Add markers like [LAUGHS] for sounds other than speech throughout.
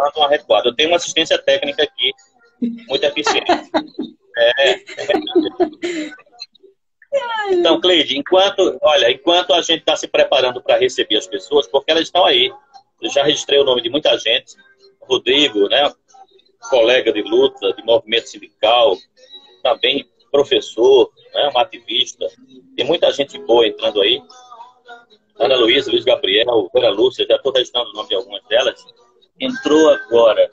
dando uma recuada. Eu tenho uma assistência técnica aqui, muito eficiente. [LAUGHS] É, é então, Cleide, enquanto, olha, enquanto a gente está se preparando para receber as pessoas, porque elas estão aí, eu já registrei o nome de muita gente, Rodrigo, né, colega de luta, de movimento sindical, também professor, né, um ativista, tem muita gente boa entrando aí. Ana Luísa, Luiz Gabriel, Vera Lúcia, já estou registrando o nome de algumas delas. Entrou agora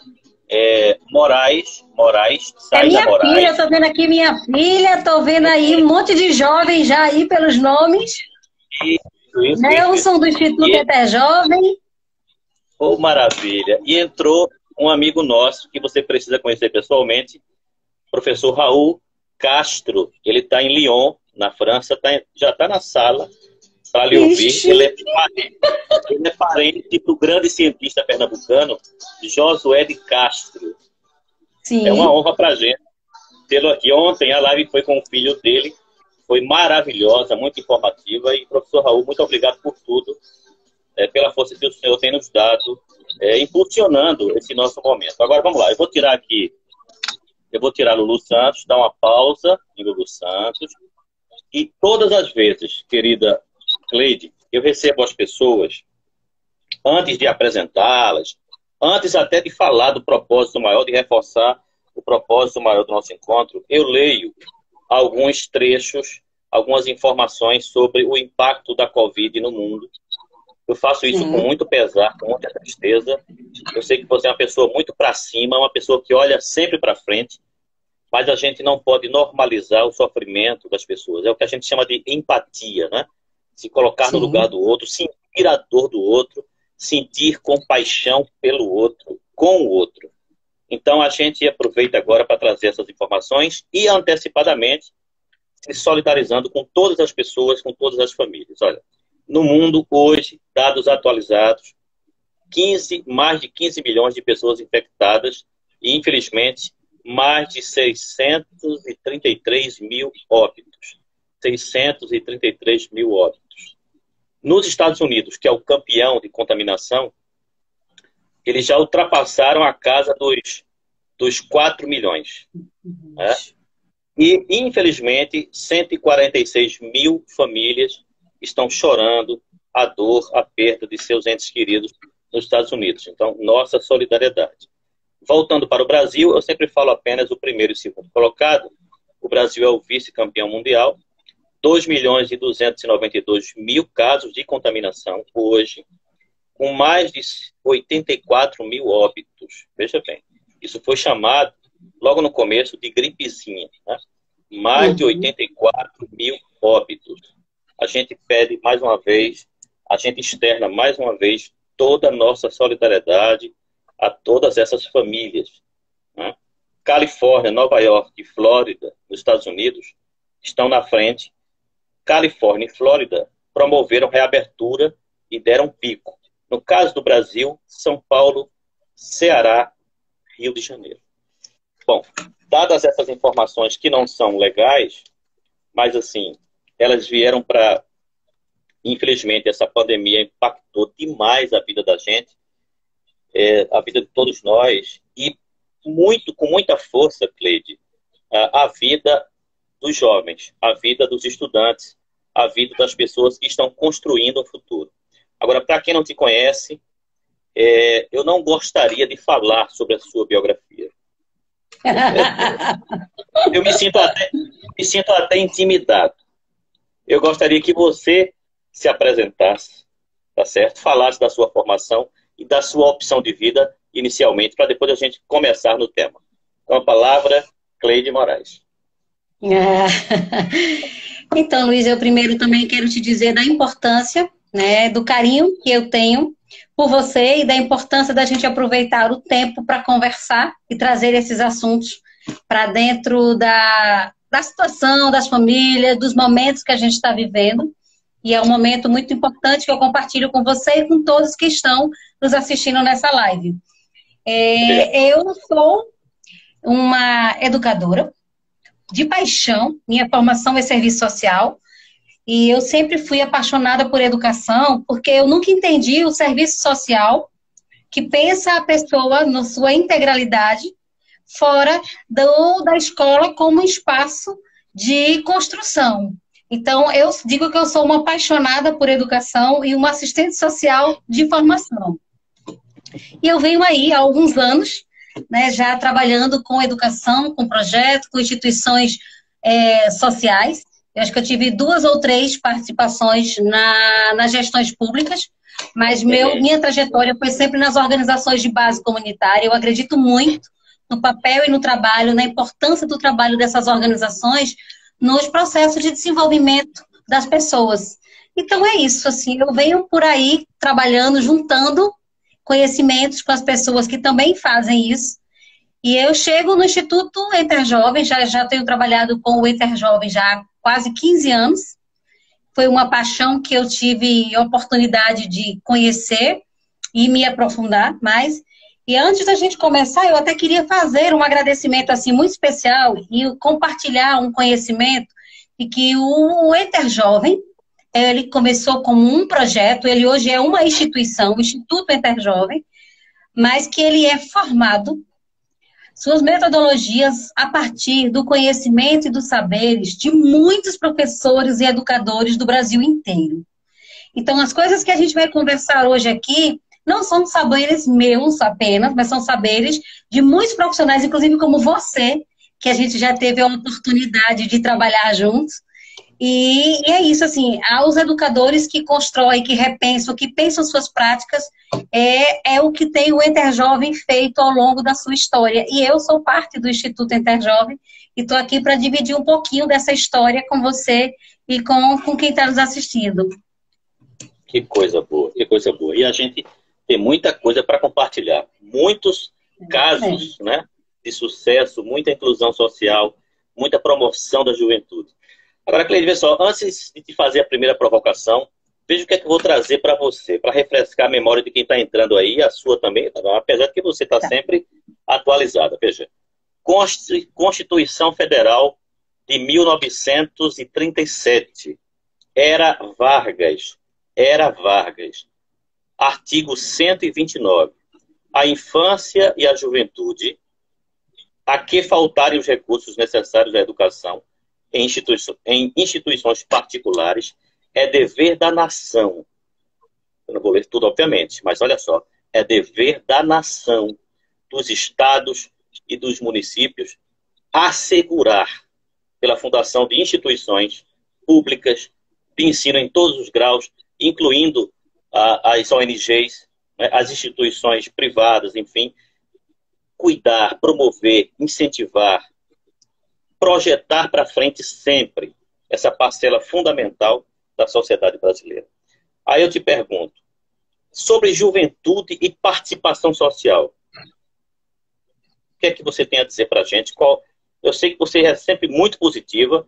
é, Moraes, Moraes, sai é minha Moraes. filha, estou vendo aqui minha filha, estou vendo aí um monte de jovens já aí pelos nomes. Isso, isso, Nelson do Instituto e... Até Jovem. Oh, maravilha. E entrou um amigo nosso que você precisa conhecer pessoalmente, professor Raul Castro. Ele está em Lyon, na França, tá, já está na sala para lhe ouvir. Ele é, parente, ele é parente do grande cientista pernambucano Josué de Castro. Sim. É uma honra para a gente tê-lo aqui. Ontem a live foi com o filho dele, foi maravilhosa, muito informativa. E, professor Raul, muito obrigado por tudo, é, pela força que o senhor tem nos dado, é, impulsionando esse nosso momento. Agora, vamos lá, eu vou tirar aqui, eu vou tirar Lulu Santos, dar uma pausa em Lulu Santos. E todas as vezes, querida Cleide, eu recebo as pessoas, antes de apresentá-las, antes até de falar do propósito maior, de reforçar o propósito maior do nosso encontro, eu leio alguns trechos, algumas informações sobre o impacto da Covid no mundo. Eu faço isso com muito pesar, com muita tristeza. Eu sei que você é uma pessoa muito para cima, uma pessoa que olha sempre para frente, mas a gente não pode normalizar o sofrimento das pessoas. É o que a gente chama de empatia, né? Se colocar Sim. no lugar do outro, sentir a dor do outro, sentir compaixão pelo outro, com o outro. Então a gente aproveita agora para trazer essas informações e antecipadamente se solidarizando com todas as pessoas, com todas as famílias. Olha, no mundo hoje, dados atualizados, 15, mais de 15 milhões de pessoas infectadas e, infelizmente, mais de 633 mil óbitos. 633 mil óbitos. Nos Estados Unidos, que é o campeão de contaminação, eles já ultrapassaram a casa dos, dos 4 milhões. Né? E, infelizmente, 146 mil famílias estão chorando a dor, a perda de seus entes queridos nos Estados Unidos. Então, nossa solidariedade. Voltando para o Brasil, eu sempre falo apenas o primeiro e segundo colocado. O Brasil é o vice-campeão mundial, 2 milhões e 292 mil casos de contaminação hoje, com mais de 84 mil óbitos. Veja bem, isso foi chamado logo no começo de gripezinha. Né? Mais de 84 uhum. mil óbitos. A gente pede mais uma vez, a gente externa mais uma vez toda a nossa solidariedade a todas essas famílias. Né? Califórnia, Nova York e Flórida, nos Estados Unidos, estão na frente Califórnia e Flórida promoveram reabertura e deram pico. No caso do Brasil, São Paulo, Ceará, Rio de Janeiro. Bom, dadas essas informações que não são legais, mas assim, elas vieram para. Infelizmente, essa pandemia impactou demais a vida da gente, é, a vida de todos nós, e muito, com muita força, Cleide, a, a vida dos jovens, a vida dos estudantes, a vida das pessoas que estão construindo o futuro. Agora, para quem não te conhece, é, eu não gostaria de falar sobre a sua biografia. [LAUGHS] eu me sinto, até, me sinto até intimidado. Eu gostaria que você se apresentasse, tá certo? Falasse da sua formação e da sua opção de vida inicialmente, para depois a gente começar no tema. Com a palavra, Cleide Moraes. [LAUGHS] Então, Luiz, eu primeiro também quero te dizer da importância, né, do carinho que eu tenho por você e da importância da gente aproveitar o tempo para conversar e trazer esses assuntos para dentro da, da situação, das famílias, dos momentos que a gente está vivendo. E é um momento muito importante que eu compartilho com você e com todos que estão nos assistindo nessa live. É, eu sou uma educadora, de paixão. Minha formação é serviço social. E eu sempre fui apaixonada por educação, porque eu nunca entendi o serviço social que pensa a pessoa na sua integralidade, fora do, da escola como espaço de construção. Então, eu digo que eu sou uma apaixonada por educação e uma assistente social de formação. E eu venho aí há alguns anos, né, já trabalhando com educação, com projetos, com instituições é, sociais. Eu acho que eu tive duas ou três participações na, nas gestões públicas, mas meu, minha trajetória foi sempre nas organizações de base comunitária. Eu acredito muito no papel e no trabalho, na importância do trabalho dessas organizações nos processos de desenvolvimento das pessoas. Então é isso, assim, eu venho por aí trabalhando, juntando conhecimentos com as pessoas que também fazem isso. E eu chego no Instituto Interjovem, já, já tenho trabalhado com o Interjovem já há quase 15 anos. Foi uma paixão que eu tive oportunidade de conhecer e me aprofundar mais. E antes da gente começar, eu até queria fazer um agradecimento assim muito especial e compartilhar um conhecimento de que o Interjovem, ele começou como um projeto, ele hoje é uma instituição, o Instituto Interjovem, mas que ele é formado suas metodologias a partir do conhecimento e dos saberes de muitos professores e educadores do Brasil inteiro. Então, as coisas que a gente vai conversar hoje aqui não são saberes meus apenas, mas são saberes de muitos profissionais, inclusive como você, que a gente já teve a oportunidade de trabalhar juntos. E, e, é isso, assim, aos educadores que constroem, que repensam, que pensam suas práticas, é, é o que tem o Interjovem feito ao longo da sua história. E eu sou parte do Instituto Interjovem e estou aqui para dividir um pouquinho dessa história com você e com, com quem está nos assistindo. Que coisa boa, que coisa boa. E a gente tem muita coisa para compartilhar. Muitos casos é. né, de sucesso, muita inclusão social, muita promoção da juventude. Agora, Cleide, vê só, antes de te fazer a primeira provocação, veja o que é que eu vou trazer para você, para refrescar a memória de quem está entrando aí, a sua também, apesar de que você está tá. sempre atualizada. Veja, Constituição Federal de 1937. Era Vargas. Era Vargas. Artigo 129. A infância e a juventude, a que faltarem os recursos necessários à educação em, em instituições particulares, é dever da nação. Eu não vou ler tudo, obviamente, mas olha só. É dever da nação, dos estados e dos municípios, assegurar, pela fundação de instituições públicas de ensino em todos os graus, incluindo as ONGs, né, as instituições privadas, enfim, cuidar, promover, incentivar, projetar para frente sempre essa parcela fundamental da sociedade brasileira. Aí eu te pergunto, sobre juventude e participação social, o que é que você tem a dizer para a gente? Qual, eu sei que você é sempre muito positiva,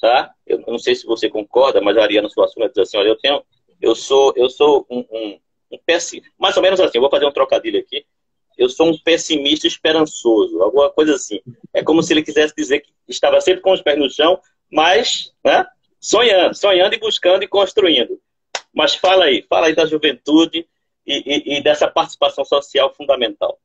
tá? Eu não sei se você concorda, mas a Ariana Suassuna diz assim, olha, eu tenho eu sou, eu sou um, um, um pessimista, mais ou menos assim, vou fazer um trocadilho aqui. Eu sou um pessimista esperançoso, alguma coisa assim. É como se ele quisesse dizer que estava sempre com os pés no chão, mas né, sonhando, sonhando e buscando e construindo. Mas fala aí, fala aí da juventude e, e, e dessa participação social fundamental.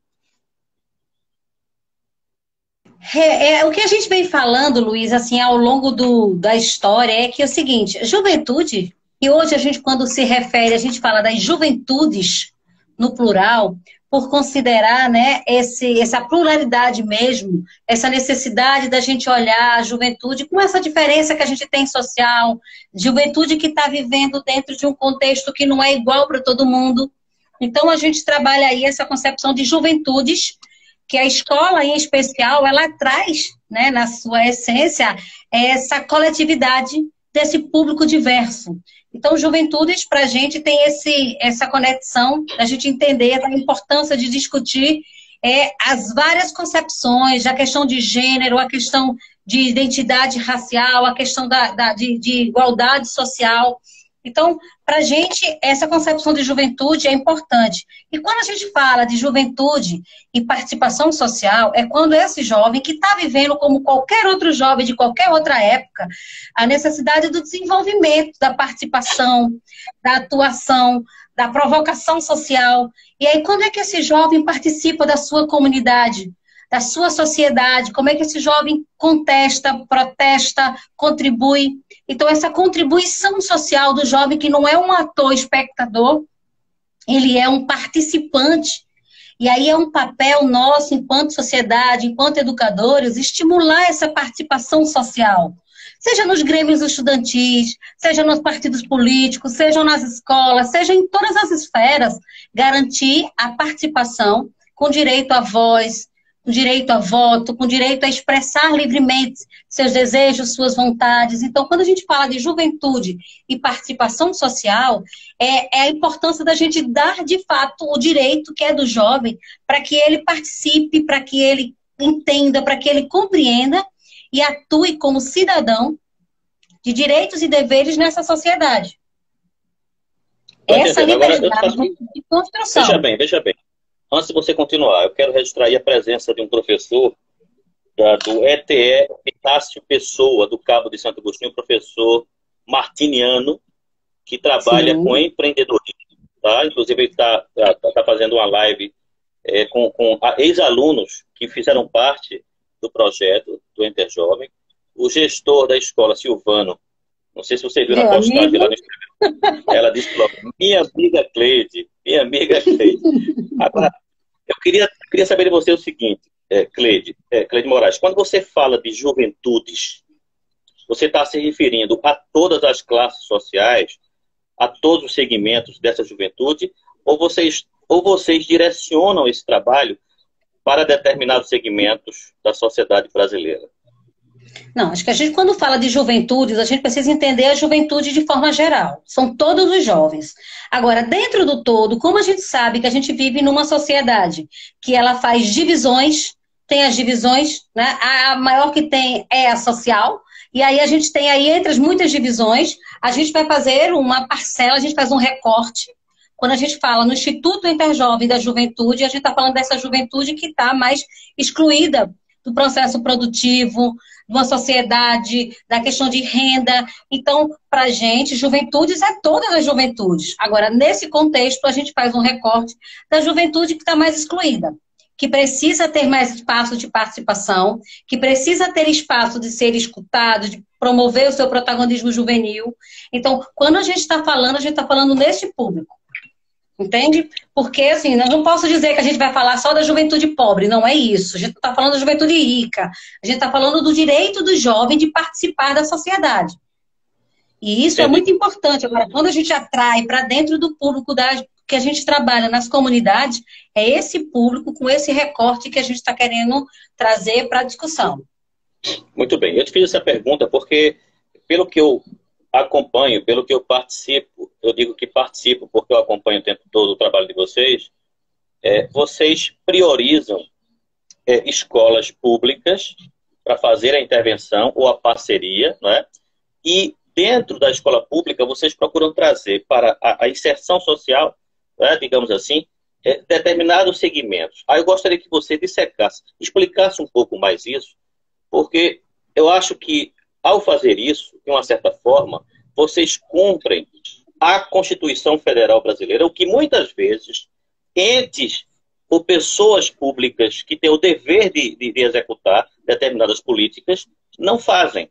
É, é, o que a gente vem falando, Luiz, assim, ao longo do, da história é que é o seguinte, juventude e hoje a gente, quando se refere, a gente fala das juventudes no plural, por considerar né, esse, essa pluralidade mesmo, essa necessidade da gente olhar a juventude com essa diferença que a gente tem social, juventude que está vivendo dentro de um contexto que não é igual para todo mundo. Então a gente trabalha aí essa concepção de juventudes, que a escola em especial, ela traz né, na sua essência essa coletividade desse público diverso. Então, Juventudes, para a gente, tem esse, essa conexão, a gente entender a importância de discutir é, as várias concepções, a questão de gênero, a questão de identidade racial, a questão da, da de, de igualdade social. Então, para a gente, essa concepção de juventude é importante. E quando a gente fala de juventude e participação social, é quando esse jovem que está vivendo como qualquer outro jovem de qualquer outra época, a necessidade do desenvolvimento, da participação, da atuação, da provocação social. E aí, quando é que esse jovem participa da sua comunidade? da sua sociedade, como é que esse jovem contesta, protesta, contribui. Então, essa contribuição social do jovem, que não é um ator espectador, ele é um participante. E aí é um papel nosso, enquanto sociedade, enquanto educadores, estimular essa participação social. Seja nos grêmios estudantis, seja nos partidos políticos, seja nas escolas, seja em todas as esferas, garantir a participação com direito à voz, com direito a voto, com direito a expressar livremente seus desejos, suas vontades. Então, quando a gente fala de juventude e participação social, é, é a importância da gente dar de fato o direito que é do jovem para que ele participe, para que ele entenda, para que ele compreenda e atue como cidadão de direitos e deveres nessa sociedade. Essa liberdade Agora, faço... de construção. Veja bem, veja bem. Antes de você continuar, eu quero registrar a presença de um professor da, do ETE Epitácio Pessoa, do Cabo de Santo Agostinho, professor Martiniano, que trabalha Sim. com empreendedorismo. Tá? Inclusive, ele está tá, tá, tá fazendo uma live é, com, com ex-alunos que fizeram parte do projeto do Interjovem. O gestor da escola, Silvano, não sei se você viu Meu na postagem amigo. lá no Instagram. Ela disse minha amiga Cleide, minha amiga Cleide. Agora, eu queria, queria saber de você o seguinte, é, Cleide, é, Cleide Moraes, quando você fala de juventudes, você está se referindo a todas as classes sociais, a todos os segmentos dessa juventude, ou vocês, ou vocês direcionam esse trabalho para determinados segmentos da sociedade brasileira? Não, acho que a gente, quando fala de juventudes, a gente precisa entender a juventude de forma geral. São todos os jovens. Agora, dentro do todo, como a gente sabe que a gente vive numa sociedade que ela faz divisões, tem as divisões, né? A maior que tem é a social, e aí a gente tem aí, entre as muitas divisões, a gente vai fazer uma parcela, a gente faz um recorte. Quando a gente fala no Instituto Interjovem da Juventude, a gente está falando dessa juventude que está mais excluída do processo produtivo, de uma sociedade, da questão de renda. Então, para a gente, juventudes é todas as juventudes. Agora, nesse contexto, a gente faz um recorte da juventude que está mais excluída, que precisa ter mais espaço de participação, que precisa ter espaço de ser escutado, de promover o seu protagonismo juvenil. Então, quando a gente está falando, a gente está falando nesse público. Entende? Porque, assim, eu não posso dizer que a gente vai falar só da juventude pobre, não é isso. A gente está falando da juventude rica. A gente está falando do direito do jovem de participar da sociedade. E isso é, é muito importante. Agora, quando a gente atrai para dentro do público da, que a gente trabalha nas comunidades, é esse público com esse recorte que a gente está querendo trazer para a discussão. Muito bem. Eu te fiz essa pergunta porque, pelo que eu acompanho, pelo que eu participo, eu digo que participo porque eu acompanho o tempo todo o trabalho de vocês, é, vocês priorizam é, escolas públicas para fazer a intervenção ou a parceria, né? e dentro da escola pública vocês procuram trazer para a, a inserção social, né, digamos assim, é, determinados segmentos. Aí eu gostaria que você dissecasse, explicasse um pouco mais isso, porque eu acho que ao fazer isso, de uma certa forma, vocês cumprem a Constituição Federal Brasileira, o que muitas vezes entes ou pessoas públicas que têm o dever de, de, de executar determinadas políticas não fazem.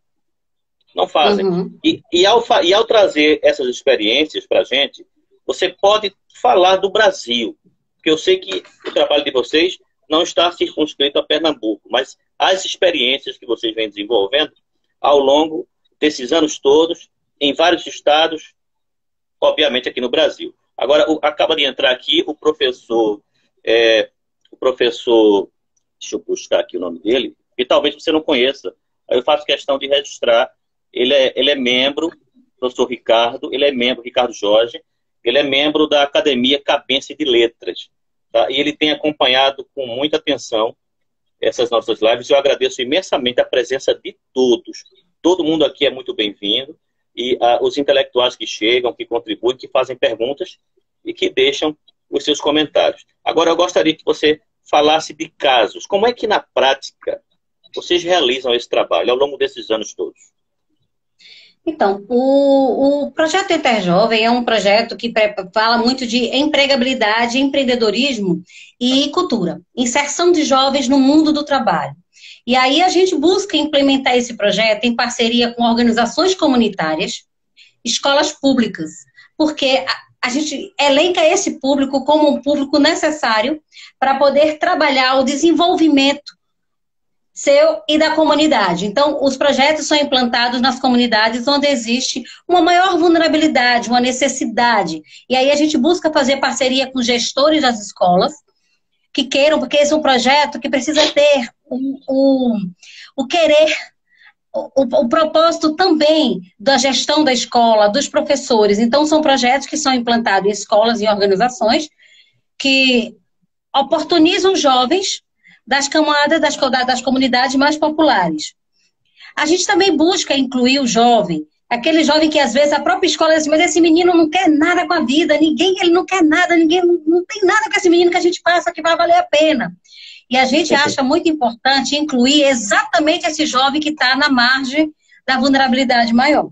Não fazem. Uhum. E, e, ao, e ao trazer essas experiências para a gente, você pode falar do Brasil. Porque eu sei que o trabalho de vocês não está circunscrito a Pernambuco, mas as experiências que vocês vêm desenvolvendo ao longo desses anos todos, em vários estados, obviamente aqui no Brasil. Agora, o, acaba de entrar aqui o professor, é, o professor, deixa eu buscar aqui o nome dele, e talvez você não conheça, aí eu faço questão de registrar, ele é, ele é membro, professor Ricardo, ele é membro, Ricardo Jorge, ele é membro da Academia Cabense de Letras, tá? e ele tem acompanhado com muita atenção essas nossas lives. Eu agradeço imensamente a presença de todos. Todo mundo aqui é muito bem-vindo. e uh, os intelectuais que chegam, que contribuem, que fazem perguntas e que deixam os seus comentários. Agora, eu gostaria que você falasse de casos. Como é que, na prática, vocês realizam esse trabalho ao longo desses anos todos? Então, o, o projeto Interjovem é um projeto que fala muito de empregabilidade, empreendedorismo e cultura, inserção de jovens no mundo do trabalho. E aí a gente busca implementar esse projeto em parceria com organizações comunitárias, escolas públicas, porque a gente elenca esse público como um público necessário para poder trabalhar o desenvolvimento seu e da comunidade. Então, os projetos são implantados nas comunidades onde existe uma maior vulnerabilidade, uma necessidade. E aí a gente busca fazer parceria com gestores das escolas que queiram, porque esse é um projeto que precisa ter o, o, querer o, o, propósito também da gestão da escola, dos professores. Então, são projetos que são implantados em escolas e organizações que oportunizam jovens das camadas das, das comunidades mais populares. A gente também busca incluir o jovem, aquele jovem que às vezes a própria escola diz, mas esse menino não quer nada com a vida, ninguém, ele não quer nada, ninguém não tem nada com esse menino que a gente passa que vai valer a pena. E a gente acha muito importante incluir exatamente esse jovem que está na margem da vulnerabilidade maior.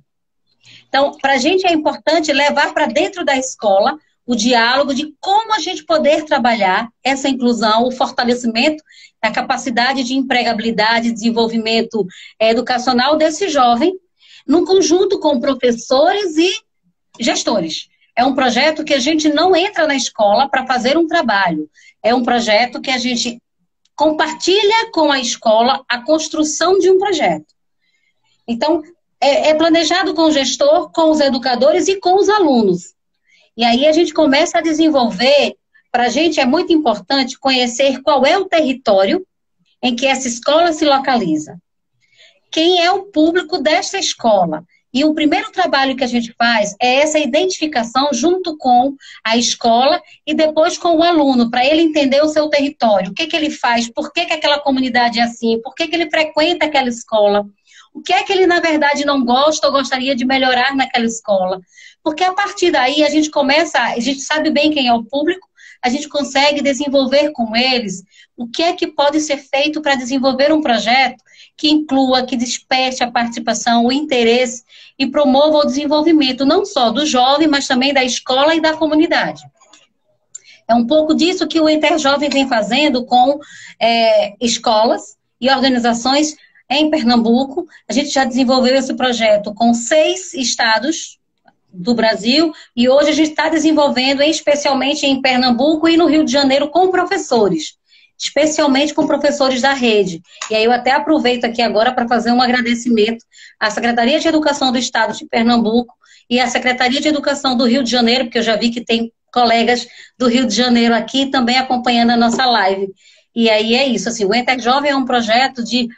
Então, para a gente é importante levar para dentro da escola o diálogo de como a gente poder trabalhar essa inclusão, o fortalecimento da capacidade de empregabilidade, desenvolvimento eh, educacional desse jovem, num conjunto com professores e gestores. É um projeto que a gente não entra na escola para fazer um trabalho. É um projeto que a gente compartilha com a escola a construção de um projeto. Então, é, é planejado com o gestor, com os educadores e com os alunos. E aí a gente começa a desenvolver, para a gente é muito importante conhecer qual é o território em que essa escola se localiza. Quem é o público desta escola? E o primeiro trabalho que a gente faz é essa identificação junto com a escola e depois com o aluno, para ele entender o seu território, o que, que ele faz, por que, que aquela comunidade é assim, por que, que ele frequenta aquela escola, o que é que ele, na verdade, não gosta ou gostaria de melhorar naquela escola. Porque a partir daí a gente começa, a gente sabe bem quem é o público, a gente consegue desenvolver com eles o que é que pode ser feito para desenvolver um projeto que inclua, que desperte a participação, o interesse e promova o desenvolvimento não só do jovem, mas também da escola e da comunidade. É um pouco disso que o Interjovem vem fazendo com é, escolas e organizações em Pernambuco. A gente já desenvolveu esse projeto com seis estados do Brasil e hoje a gente está desenvolvendo, especialmente em Pernambuco e no Rio de Janeiro, com professores, especialmente com professores da rede. E aí eu até aproveito aqui agora para fazer um agradecimento à Secretaria de Educação do Estado de Pernambuco e à Secretaria de Educação do Rio de Janeiro, porque eu já vi que tem colegas do Rio de Janeiro aqui também acompanhando a nossa live. E aí é isso, assim, o Entec Jovem é um projeto de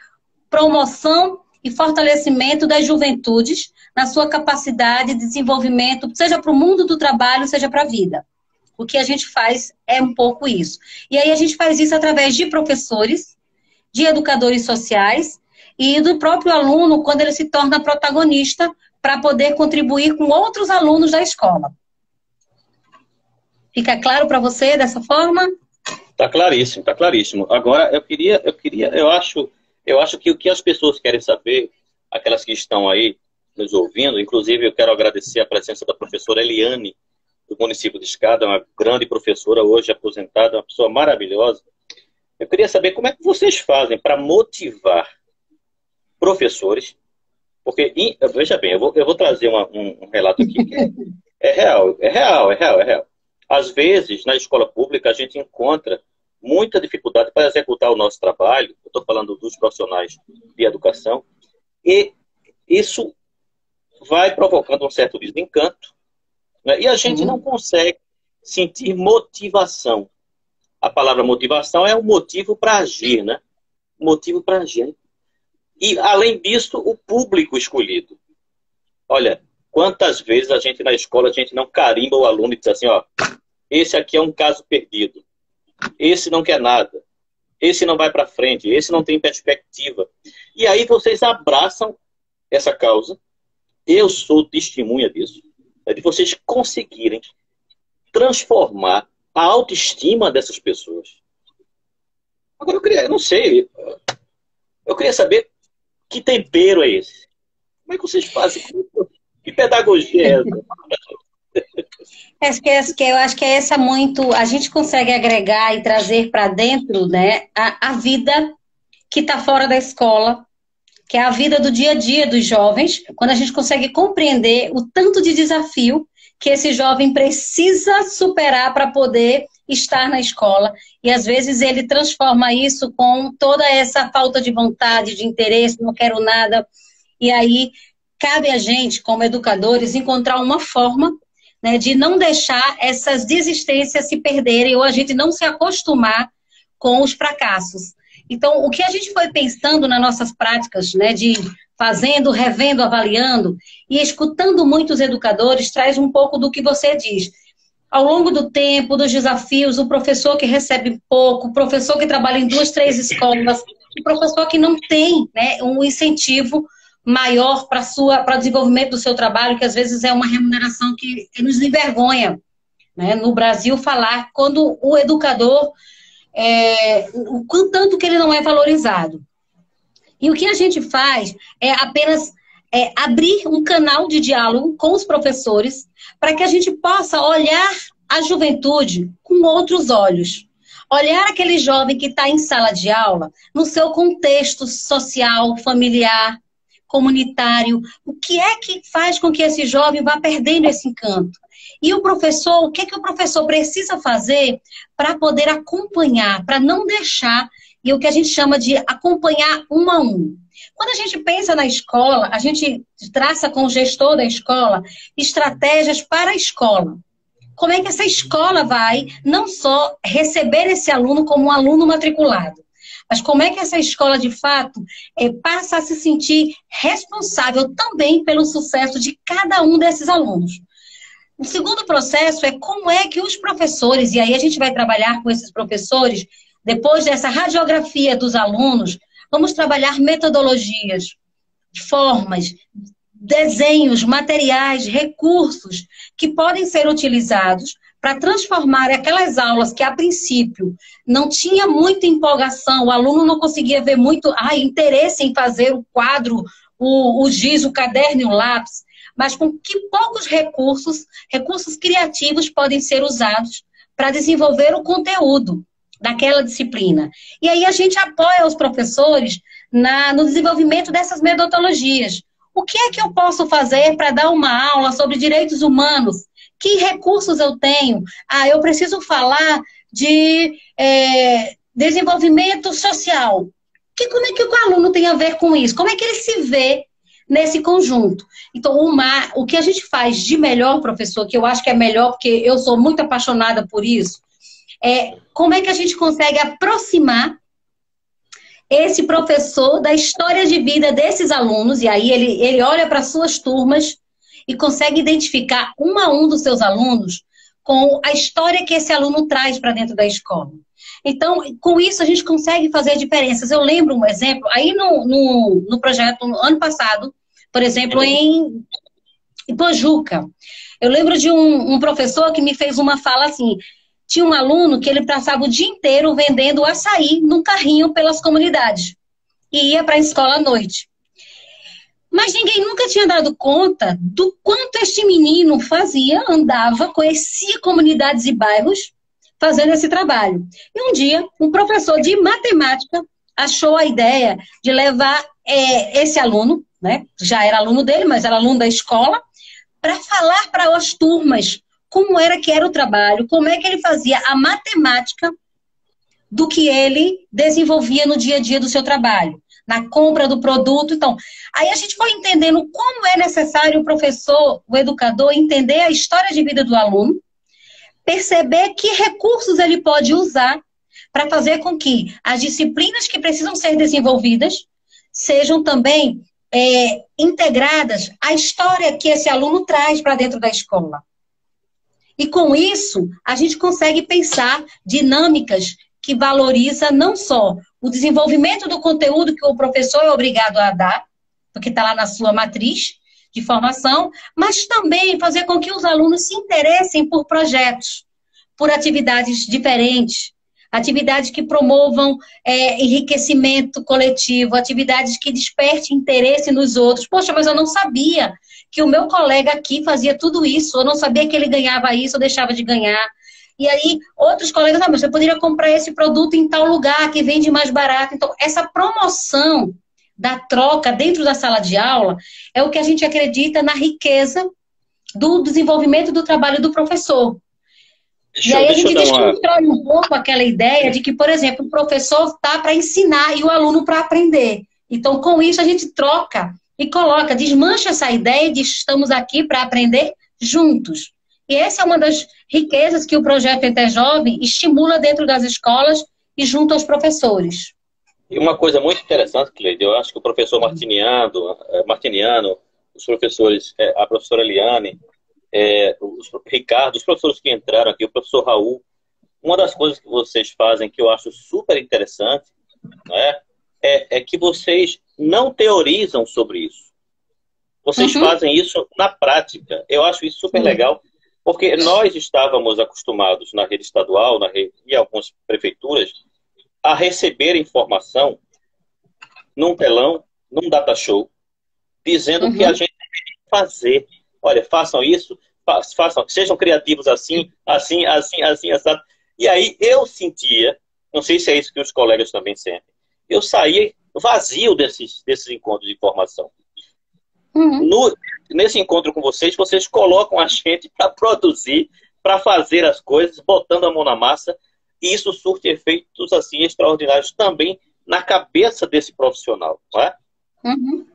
promoção e fortalecimento das juventudes na sua capacidade de desenvolvimento, seja para o mundo do trabalho, seja para a vida. O que a gente faz é um pouco isso. E aí a gente faz isso através de professores, de educadores sociais e do próprio aluno quando ele se torna protagonista para poder contribuir com outros alunos da escola. Fica claro para você dessa forma? Tá claríssimo, tá claríssimo. Agora eu queria, eu queria, eu acho, eu acho que o que as pessoas querem saber, aquelas que estão aí nos ouvindo. Inclusive, eu quero agradecer a presença da professora Eliane, do município de Escada, uma grande professora, hoje aposentada, uma pessoa maravilhosa. Eu queria saber como é que vocês fazem para motivar professores, porque, veja bem, eu vou, eu vou trazer uma, um, um, relato aqui que é, é real, é real, é real, é real. Às vezes, na escola pública, a gente encontra muita dificuldade para executar o nosso trabalho, eu estou falando dos profissionais de educação, e isso vai provocando um certo desencanto né? e a gente uhum. não consegue sentir motivação. A palavra motivação é o um motivo para agir, né? Motivo para agir. E, além disso, o público escolhido. Olha, quantas vezes a gente na escola, a gente não carimba o aluno e diz assim, ó, esse aqui é um caso perdido. Esse não quer nada. Esse não vai para frente. Esse não tem perspectiva. E aí vocês abraçam essa causa eu sou testemunha disso, é de vocês conseguirem transformar a autoestima dessas pessoas. Agora eu queria, eu não sei, eu queria saber que tempero é esse? Como é que vocês fazem? Que pedagogia é essa? É que, é, que eu acho que é essa muito. A gente consegue agregar e trazer para dentro né, a, a vida que está fora da escola, que é a vida do dia a dia dos jovens, quando a gente consegue compreender o tanto de desafio que esse jovem precisa superar para poder estar na escola. E às vezes ele transforma isso com toda essa falta de vontade, de interesse, não quero nada. E aí cabe a gente, como educadores, encontrar uma forma né, de não deixar essas desistências se perderem ou a gente não se acostumar com os fracassos. Então, o que a gente foi pensando nas nossas práticas, né, de fazendo, revendo, avaliando e escutando muitos educadores, traz um pouco do que você diz. Ao longo do tempo, dos desafios, o professor que recebe pouco, o professor que trabalha em duas, três escolas, o professor que não tem né, um incentivo maior para o desenvolvimento do seu trabalho, que às vezes é uma remuneração que, nos envergonha. Né? No Brasil, falar quando o educador, é, o tanto que ele não é valorizado. E o que a gente faz é apenas é, abrir um canal de diálogo com os professores para que a gente possa olhar a juventude com outros olhos. Olhar aquele jovem que está em sala de aula no seu contexto social, familiar, comunitário, o que é que faz com que esse jovem vá perdendo esse encanto? E o professor, o que é que o professor precisa fazer para poder acompanhar, para não deixar, e o que a gente chama de acompanhar um a um. Quando a gente pensa na escola, a gente traça com o gestor da escola estratégias para a escola. Como é que essa escola vai não só receber esse aluno como um aluno matriculado, mas como é que essa escola, de fato, é, passa a se sentir responsável também pelo sucesso de cada um desses alunos. O segundo processo é como é que os professores, e aí a gente vai trabalhar com esses professores, depois dessa radiografia dos alunos, vamos trabalhar metodologias, formas, desenhos, materiais, recursos que podem ser utilizados para transformar aquelas aulas que a princípio não tinha muita empolgação, o aluno não conseguia ver muito ah, interesse em fazer o quadro, o, o giz, o caderno e o lápis, mas com que poucos recursos, recursos criativos podem ser usados para desenvolver o conteúdo daquela disciplina. E aí a gente apoia os professores na, no desenvolvimento dessas metodologias. O que é que eu posso fazer para dar uma aula sobre direitos humanos que recursos eu tenho? Ah, eu preciso falar de é, desenvolvimento social. Que, como é que o aluno tem a ver com isso? Como é que ele se vê nesse conjunto? Então, o que a gente faz de melhor, professor, que eu acho que é melhor, porque eu sou muito apaixonada por isso, é como é que a gente consegue aproximar esse professor da história de vida desses alunos, e aí ele, ele olha para suas turmas e consegue identificar um a um dos seus alunos com a história que esse aluno traz para dentro da escola. Então, com isso, a gente consegue fazer diferenças. Eu lembro um exemplo, aí no, no, no projeto, no ano passado, por exemplo, em, em Pojuca, eu lembro de um, um, professor que me fez uma fala assim: tinha um aluno que ele passava o dia inteiro vendendo açaí num carrinho pelas comunidades e ia para a escola à noite. Mas ninguém nunca tinha dado conta do quanto este menino fazia, andava, conhecia comunidades e bairros fazendo esse trabalho. E um dia, um professor de matemática achou a ideia de levar é, esse aluno, né, já era aluno dele, mas era aluno da escola, para falar para as turmas como era que era o trabalho, como é que ele fazia a matemática do que ele desenvolvia no dia a dia do seu trabalho na compra do produto. Então, aí a gente foi entendendo como é necessário o professor, o educador, entender a história de vida do aluno, perceber que recursos ele pode usar para fazer com que as disciplinas que precisam ser desenvolvidas sejam também é, integradas à história que esse aluno traz para dentro da escola. E com isso, a gente consegue pensar dinâmicas que valoriza não só o desenvolvimento do conteúdo que o professor é obrigado a dar, porque está lá na sua matriz de formação, mas também fazer com que os alunos se interessem por projetos, por atividades diferentes, atividades que promovam é, enriquecimento coletivo, atividades que despertem interesse nos outros. Poxa, mas eu não sabia que o meu colega aqui fazia tudo isso, eu não sabia que ele ganhava isso ou deixava de ganhar. E aí, outros colegas, ah, mas você poderia comprar esse produto em tal lugar que vende mais barato. Então, essa promoção da troca dentro da sala de aula é o que a gente acredita na riqueza do desenvolvimento do trabalho do professor. Deixa, e aí a gente desconstrói uma... um pouco aquela ideia de que, por exemplo, o professor está para ensinar e o aluno para aprender. Então, com isso, a gente troca e coloca, desmancha essa ideia de estamos aqui para aprender juntos. E essa é uma das riquezas que o projeto Enter Jovem estimula dentro das escolas e junto aos professores. E uma coisa muito interessante, Cleide, eu acho que o professor Martiniano, eh, Martiniano os professores, eh, a professora Eliane, é, os, Ricardo, os professores que entraram aqui, o professor Raul, uma das coisas que vocês fazem que eu acho super interessante né, é, é que vocês não teorizam sobre isso. Vocês uhum. fazem isso na prática. Eu acho isso super legal, porque nós estávamos acostumados na rede estadual na rede, e algumas prefeituras a receber informação num telão, num data show, dizendo uhum. que a gente tem fazer. Olha, façam isso, façam, sejam criativos assim, assim, assim, assim, assim. E aí eu sentia, não sei se é isso que os colegas também sentem, eu saía vazio desses, desses encontros de informação. Uhum. No, nesse encontro com vocês, vocês colocam a gente para produzir, para fazer as coisas, botando a mão na massa, e isso surte efeitos assim extraordinários também na cabeça desse profissional, não é? Uhum.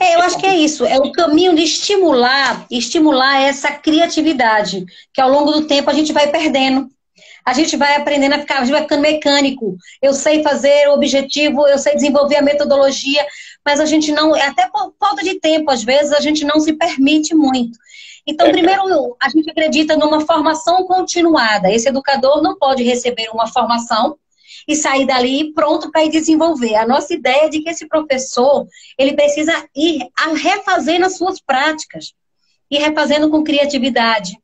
É, eu acho que é isso, é o caminho de estimular, estimular essa criatividade, que ao longo do tempo a gente vai perdendo. A gente vai aprendendo a ficar, a gente vai ficando mecânico. Eu sei fazer o objetivo, eu sei desenvolver a metodologia, mas a gente não, até por falta de tempo, às vezes, a gente não se permite muito. Então, é. primeiro, a gente acredita numa formação continuada. Esse educador não pode receber uma formação e sair dali pronto para ir desenvolver. A nossa ideia é de que esse professor, ele precisa ir a refazer nas suas práticas. E refazendo com criatividade,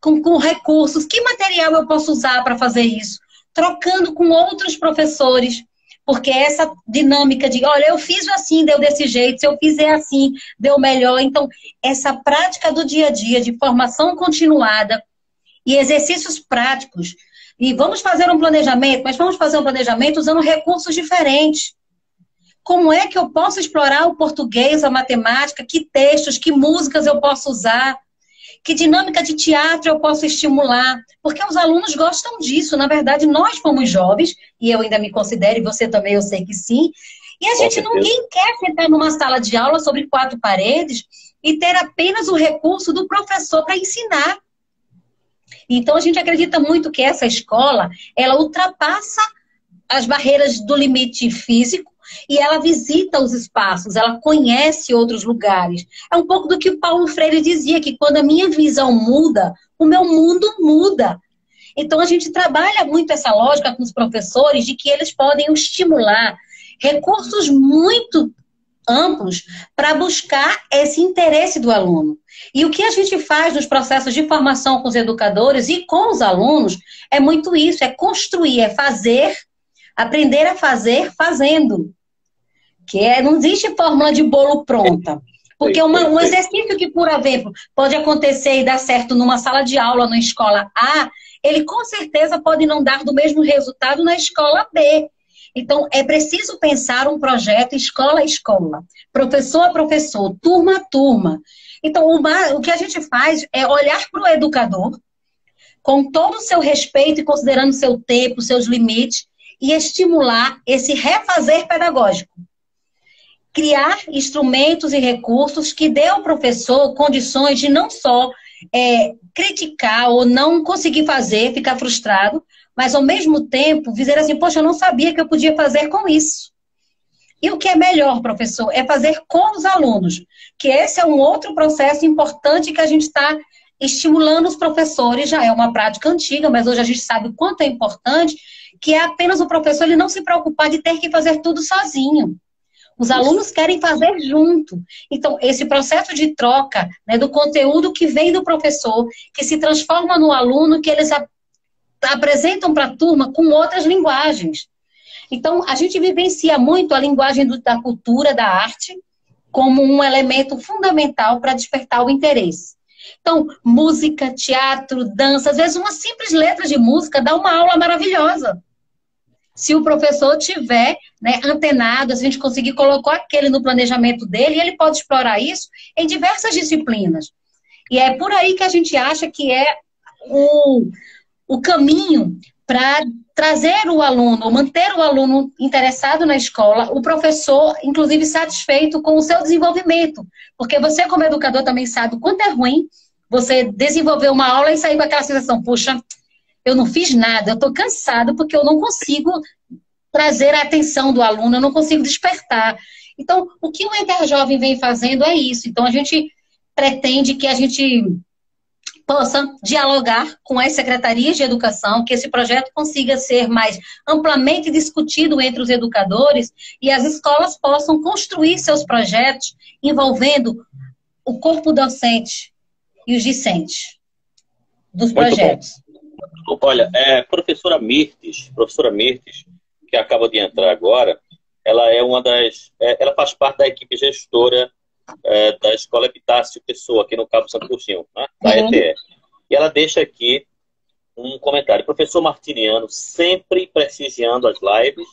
com, com recursos. Que material eu posso usar para fazer isso? Trocando com outros professores. Porque essa dinâmica de, olha, eu fiz assim, deu desse jeito, se eu fizer assim, deu melhor. Então, essa prática do dia a dia, de formação continuada e exercícios práticos e vamos fazer um planejamento, mas vamos fazer um planejamento usando recursos diferentes. Como é que eu posso explorar o português, a matemática? Que textos, que músicas eu posso usar? Que dinâmica de teatro eu posso estimular? Porque os alunos gostam disso. Na verdade, nós fomos jovens, e eu ainda me considero, e você também, eu sei que sim. E a gente, ninguém quer sentar numa sala de aula sobre quatro paredes e ter apenas o recurso do professor para ensinar. Então a gente acredita muito que essa escola, ela ultrapassa as barreiras do limite físico e ela visita os espaços, ela conhece outros lugares. É um pouco do que o Paulo Freire dizia, que quando a minha visão muda, o meu mundo muda. Então a gente trabalha muito essa lógica com os professores de que eles podem estimular recursos muito amplos para buscar esse interesse do aluno. E o que a gente faz nos processos de formação com os educadores e com os alunos é muito isso: é construir, é fazer, aprender a fazer fazendo. Que é, não existe fórmula de bolo pronta. Porque uma, um exercício que, por exemplo, pode acontecer e dar certo numa sala de aula, na escola A, ele com certeza pode não dar do mesmo resultado na escola B. Então, é preciso pensar um projeto escola a escola, professor a professor, turma a turma. Então, uma, o que a gente faz é olhar para o educador com todo o seu respeito e considerando seu tempo, seus limites, e estimular esse refazer pedagógico. Criar instrumentos e recursos que dê ao professor condições de não só é, criticar ou não conseguir fazer, ficar frustrado, mas ao mesmo tempo dizer assim, poxa, eu não sabia que eu podia fazer com isso. E o que é melhor, professor, é fazer com os alunos, que esse é um outro processo importante que a gente está estimulando os professores, já é uma prática antiga, mas hoje a gente sabe o quanto é importante, que é apenas o professor ele não se preocupar de ter que fazer tudo sozinho. Os alunos querem fazer junto. Então, esse processo de troca né, do conteúdo que vem do professor, que se transforma no aluno, que eles apresentam para a turma com outras linguagens. Então, a gente vivencia muito a linguagem do, da cultura, da arte, como um elemento fundamental para despertar o interesse. Então, música, teatro, dança, às vezes uma simples letra de música dá uma aula maravilhosa. Se o professor tiver né, antenado, se a gente conseguir colocar aquele no planejamento dele, ele pode explorar isso em diversas disciplinas. E é por aí que a gente acha que é o, o caminho para trazer o aluno, manter o aluno interessado na escola, o professor, inclusive, satisfeito com o seu desenvolvimento. Porque você, como educador, também sabe o quanto é ruim você desenvolver uma aula e sair com aquela sensação, puxa, eu não fiz nada, eu estou cansado porque eu não consigo trazer a atenção do aluno, eu não consigo despertar. Então, o que o Interjovem vem fazendo é isso. Então, a gente pretende que a gente possa dialogar com as secretarias de educação, que esse projeto consiga ser mais amplamente discutido entre os educadores e as escolas possam construir seus projetos envolvendo o corpo docente e os discentes dos Muito projetos. Bom. Olha, é, professora Mirtes, professora Mirtes, que acaba de entrar agora, ela é uma das, é, ela faz parte da equipe gestora é, da Escola Epitácio Pessoa, aqui no Cabo Santo Agostinho, né? da uhum. ETE. E ela deixa aqui um comentário. Professor Martiniano, sempre prestigiando as lives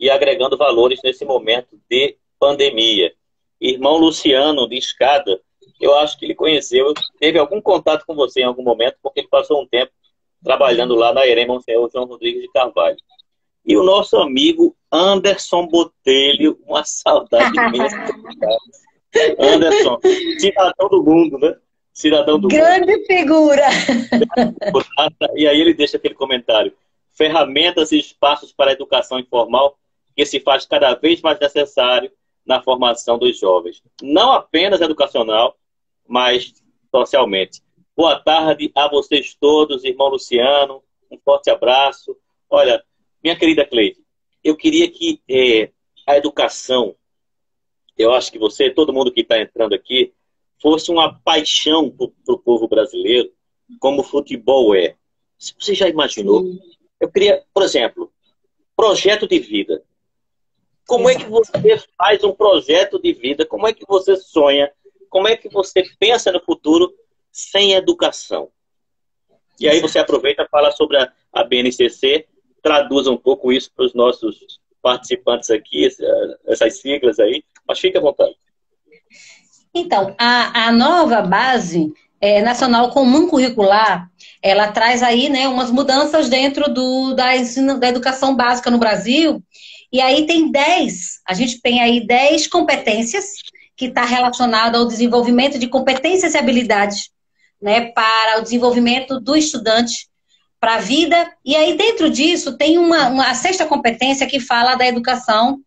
e agregando valores nesse momento de pandemia. Irmão Luciano, de Escada, eu acho que ele conheceu, teve algum contato com você em algum momento, porque ele passou um tempo trabalhando lá na Erema Monsenhor João Rodrigues de Carvalho. E o nosso amigo Anderson Botelho, uma saudade [LAUGHS] imensa. Anderson, cidadão do mundo, né? Cidadão do Grande mundo. figura! [LAUGHS] E aí ele deixa aquele comentário. Ferramentas e espaços para a educação informal que se faz cada vez mais necessário na formação dos jovens. Não apenas educacional, mas socialmente. Boa tarde a vocês todos, irmão Luciano. Um forte abraço. Olha, minha querida Cleide, eu queria que é, a educação eu acho que você, todo mundo que está entrando aqui, fosse uma paixão para o povo brasileiro, como o futebol é. Você já imaginou? Eu queria, por exemplo, projeto de vida. Como é que você faz um projeto de vida? Como é que você sonha? Como é que você pensa no futuro sem educação? E aí você aproveita e fala sobre a, a BNCC, traduz um pouco isso para os nossos participantes aqui, essas siglas aí, mas fique à vontade. Então, a, a nova base é, nacional comum curricular, ela traz aí né, umas mudanças dentro do, da, da educação básica no Brasil, e aí tem 10, a gente tem aí 10 competências que está relacionado ao desenvolvimento de competências e habilidades né, para o desenvolvimento do estudante para a vida. E aí, dentro disso, tem uma, uma a sexta competência que fala da educação,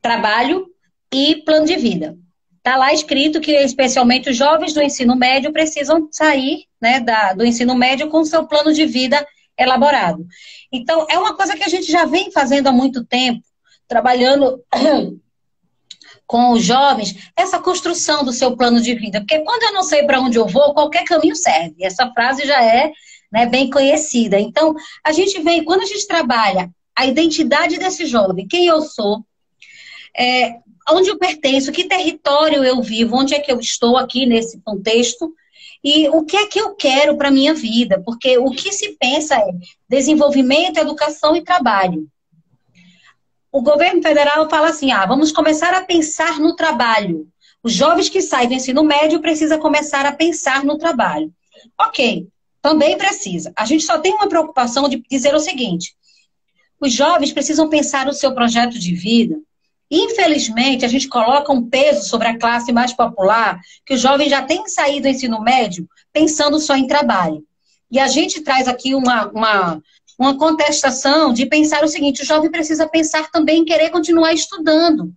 trabalho e plano de vida. Está lá escrito que, especialmente, os jovens do ensino médio precisam sair né, da, do ensino médio com seu plano de vida elaborado. Então, é uma coisa que a gente já vem fazendo há muito tempo, trabalhando com os jovens, essa construção do seu plano de vida. Porque quando eu não sei para onde eu vou, qualquer caminho serve. Essa frase já é né, bem conhecida. Então, a gente vem, quando a gente trabalha a identidade desse jovem, quem eu sou, é, onde eu pertenço, que território eu vivo, onde é que eu estou aqui nesse contexto e o que é que eu quero para minha vida, porque o que se pensa é desenvolvimento, educação e trabalho. O governo federal fala assim: ah, vamos começar a pensar no trabalho. Os jovens que saem do ensino médio precisam começar a pensar no trabalho. Ok, também precisa. A gente só tem uma preocupação de dizer o seguinte: os jovens precisam pensar o seu projeto de vida. Infelizmente, a gente coloca um peso sobre a classe mais popular, que os jovens já têm saído do ensino médio pensando só em trabalho. E a gente traz aqui uma, uma, uma contestação de pensar o seguinte: o jovem precisa pensar também em querer continuar estudando.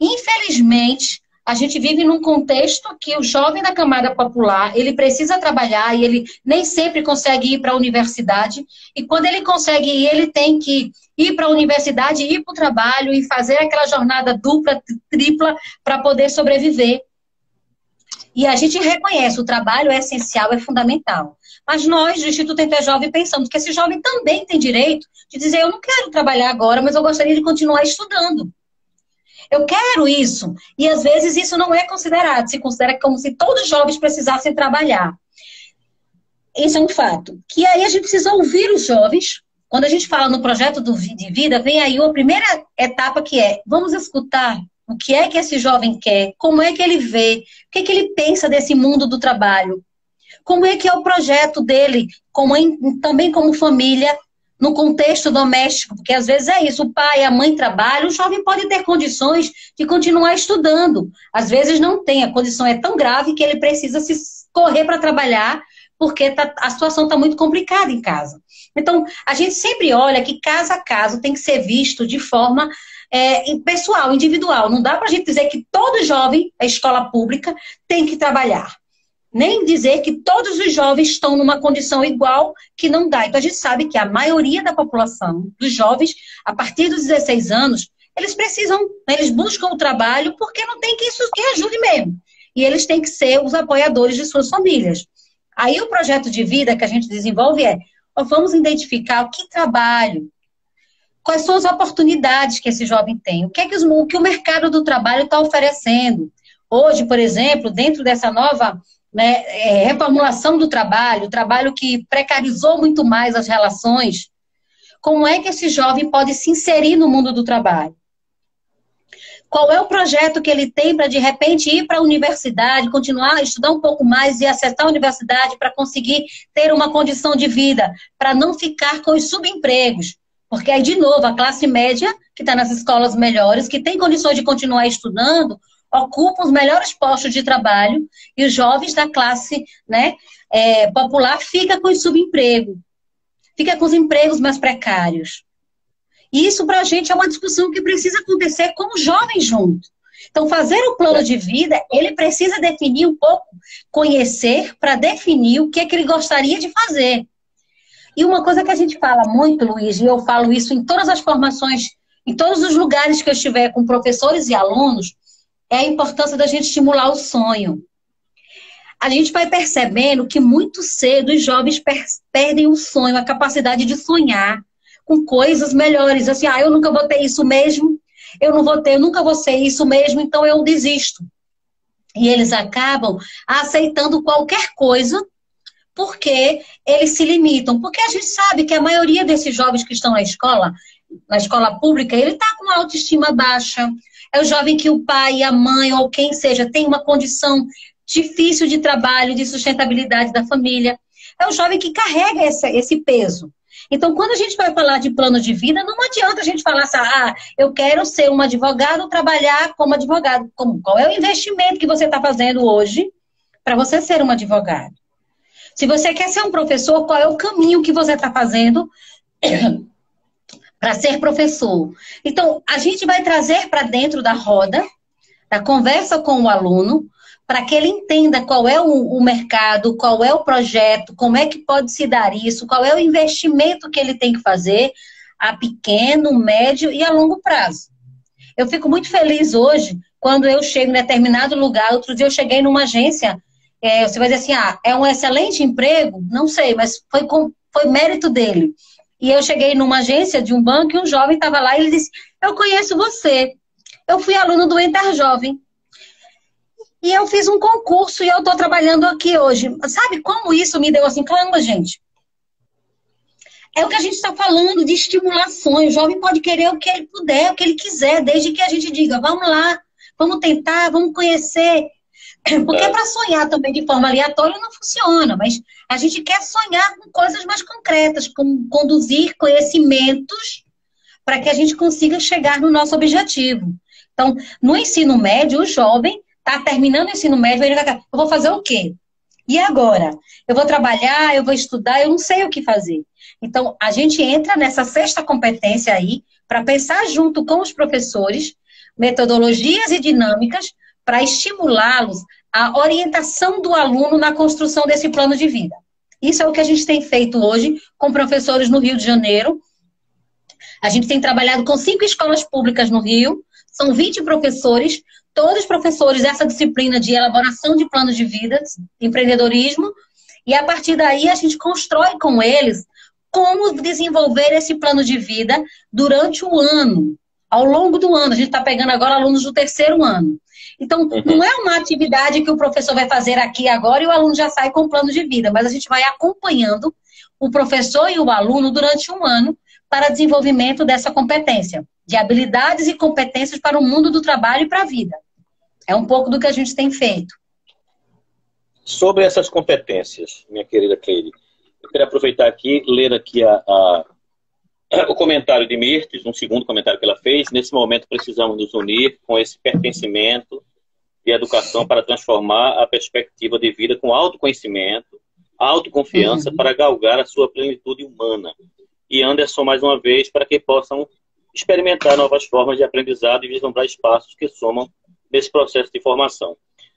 Infelizmente, a gente vive num contexto que o jovem da camada popular, ele precisa trabalhar e ele nem sempre consegue ir para a universidade. E quando ele consegue ir, ele tem que ir para a universidade, ir para o trabalho e fazer aquela jornada dupla, tripla, para poder sobreviver. E a gente reconhece, o trabalho é essencial, é fundamental. Mas nós, do Instituto Enter Jovem, pensamos que esse jovem também tem direito de dizer, eu não quero trabalhar agora, mas eu gostaria de continuar estudando. Eu quero isso. E às vezes isso não é considerado. Se considera como se todos os jovens precisassem trabalhar. Isso é um fato. Que aí a gente precisa ouvir os jovens. Quando a gente fala no projeto do, de vida, vem aí a primeira etapa que é: vamos escutar o que é que esse jovem quer, como é que ele vê, o que, é que ele pensa desse mundo do trabalho, como é que é o projeto dele, como, também como família, no contexto doméstico, porque às vezes é isso, o pai, a mãe trabalham, o jovem pode ter condições de continuar estudando. Às vezes não tem, a condição é tão grave que ele precisa se correr para trabalhar, porque tá, a situação está muito complicada em casa. Então, a gente sempre olha que caso a caso tem que ser visto de forma é, pessoal, individual. Não dá para a gente dizer que todo jovem, a escola pública, tem que trabalhar nem dizer que todos os jovens estão numa condição igual que não dá. Então a gente sabe que a maioria da população, dos jovens, a partir dos 16 anos, eles precisam, né, eles buscam o trabalho porque não tem quem, que ajude mesmo. E eles têm que ser os apoiadores de suas famílias. Aí o projeto de vida que a gente desenvolve é, vamos identificar o que trabalho, quais são as oportunidades que esse jovem tem, o que, é que, os, o, que o mercado do trabalho está oferecendo. Hoje, por exemplo, dentro dessa nova né, é, reformulação do trabalho, trabalho que precarizou muito mais as relações, como é que esse jovem pode se inserir no mundo do trabalho? Qual é o projeto que ele tem para, de repente, ir para a universidade, continuar a estudar um pouco mais e acessar a universidade para conseguir ter uma condição de vida, para não ficar com os subempregos? Porque aí, de novo, a classe média, que está nas escolas melhores, que tem condições de continuar estudando, ocupam os melhores postos de trabalho e os jovens da classe né, é, popular ficam com o subemprego, fica com os empregos mais precários. E isso para a gente é uma discussão que precisa acontecer com os jovens juntos. Então, fazer o plano de vida, ele precisa definir um pouco, conhecer para definir o que, é que ele gostaria de fazer. E uma coisa que a gente fala muito, Luiz, e eu falo isso em todas as formações, em todos os lugares que eu estiver com professores e alunos, é a importância da gente estimular o sonho. A gente vai percebendo que muito cedo os jovens perdem o sonho, a capacidade de sonhar com coisas melhores. Assim, ah, eu nunca vou ter isso mesmo, eu não vou ter, eu nunca vou ser isso mesmo, então eu desisto. E eles acabam aceitando qualquer coisa porque eles se limitam. Porque a gente sabe que a maioria desses jovens que estão na escola, na escola pública, ele está com autoestima baixa, é o jovem que o pai, a mãe ou quem seja tem uma condição difícil de trabalho, de sustentabilidade da família. É o jovem que carrega esse, esse peso. Então, quando a gente vai falar de plano de vida, não adianta a gente falar assim, ah, eu quero ser um advogado, trabalhar como advogado. Como, qual é o investimento que você está fazendo hoje para você ser um advogado? Se você quer ser um professor, qual é o caminho que você está fazendo para ser professor. Então, a gente vai trazer para dentro da roda, da conversa com o aluno, para que ele entenda qual é o, o, mercado, qual é o projeto, como é que pode se dar isso, qual é o investimento que ele tem que fazer a pequeno, médio e a longo prazo. Eu fico muito feliz hoje quando eu chego em determinado lugar. Outro dia eu cheguei numa agência, é, você vai dizer assim, ah, é um excelente emprego? Não sei, mas foi, com, foi mérito dele. E eu cheguei numa agência de um banco e um jovem estava lá e ele disse: Eu conheço você. Eu fui aluno do Enter Jovem. E eu fiz um concurso e eu estou trabalhando aqui hoje. Sabe como isso me deu assim? Caramba, gente. É o que a gente está falando de estimulações. O jovem pode querer o que ele puder, o que ele quiser, desde que a gente diga: vamos lá, vamos tentar, vamos conhecer. [CLEARS THROAT] Porque é. para sonhar também de forma aleatória não funciona, mas a gente quer sonhar com coisas mais concretas, com conduzir conhecimentos para que a gente consiga chegar no nosso objetivo. Então, no ensino médio, o jovem está terminando o ensino médio, ele vai, eu vou fazer o quê? E agora? Eu vou trabalhar, eu vou estudar, eu não sei o que fazer. Então, a gente entra nessa sexta competência aí para pensar junto com os professores metodologias e dinâmicas para estimulá-los a orientação do aluno na construção desse plano de vida. Isso é o que a gente tem feito hoje com professores no Rio de Janeiro. A gente tem trabalhado com cinco escolas públicas no Rio, são 20 professores, todos professores dessa disciplina de elaboração de planos de vida, empreendedorismo, e a partir daí a gente constrói com eles como desenvolver esse plano de vida durante o ano, ao longo do ano. A gente está pegando agora alunos do terceiro ano. Então, uhum. não é uma atividade que o professor vai fazer aqui agora e o aluno já sai com o plano de vida, mas a gente vai acompanhando o professor e o aluno durante um ano para desenvolvimento dessa competência, de habilidades e competências para o mundo do trabalho e para a vida. É um pouco do que a gente tem feito. Sobre essas competências, minha querida Cleide, eu queria aproveitar aqui, ler aqui a, a, o comentário de Mirtes, um segundo comentário que ela fez. Nesse momento, precisamos nos unir com esse pertencimento de educação para transformar a perspectiva de vida com autoconhecimento, autoconfiança uhum. para galgar a sua plenitude humana. E Anderson, mais uma vez, para que possam experimentar novas formas de aprendizado e vislumbrar espaços que somam nesse processo de formação.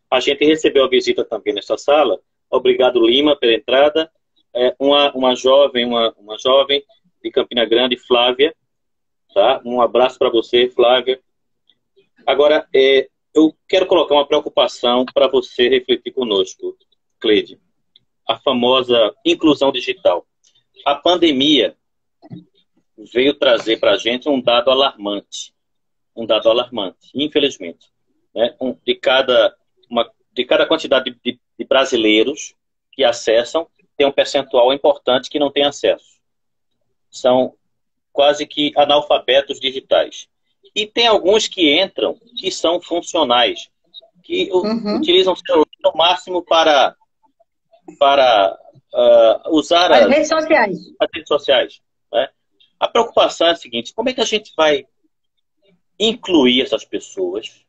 A gente recebeu a visita também nesta sala. Obrigado, Lima, pela entrada. É, uma, uma jovem, uma, uma jovem de Campina Grande, Flávia. Tá? Um abraço para você, Flávia. Agora, é, eu quero colocar uma preocupação para você refletir conosco, Cleide. A famosa inclusão digital. A pandemia veio trazer para a gente um dado alarmante. Um dado alarmante, infelizmente. Né? Um, de, cada, uma, de cada quantidade de, de brasileiros que acessam, tem um percentual importante que não tem acesso. São quase que analfabetos digitais. E tem alguns que entram que são funcionais, que uhum. utilizam o celular no máximo para, para uh, usar as, as, redes sociais. As redes sociais né? A preocupação é a seguinte: como é que a gente vai incluir essas pessoas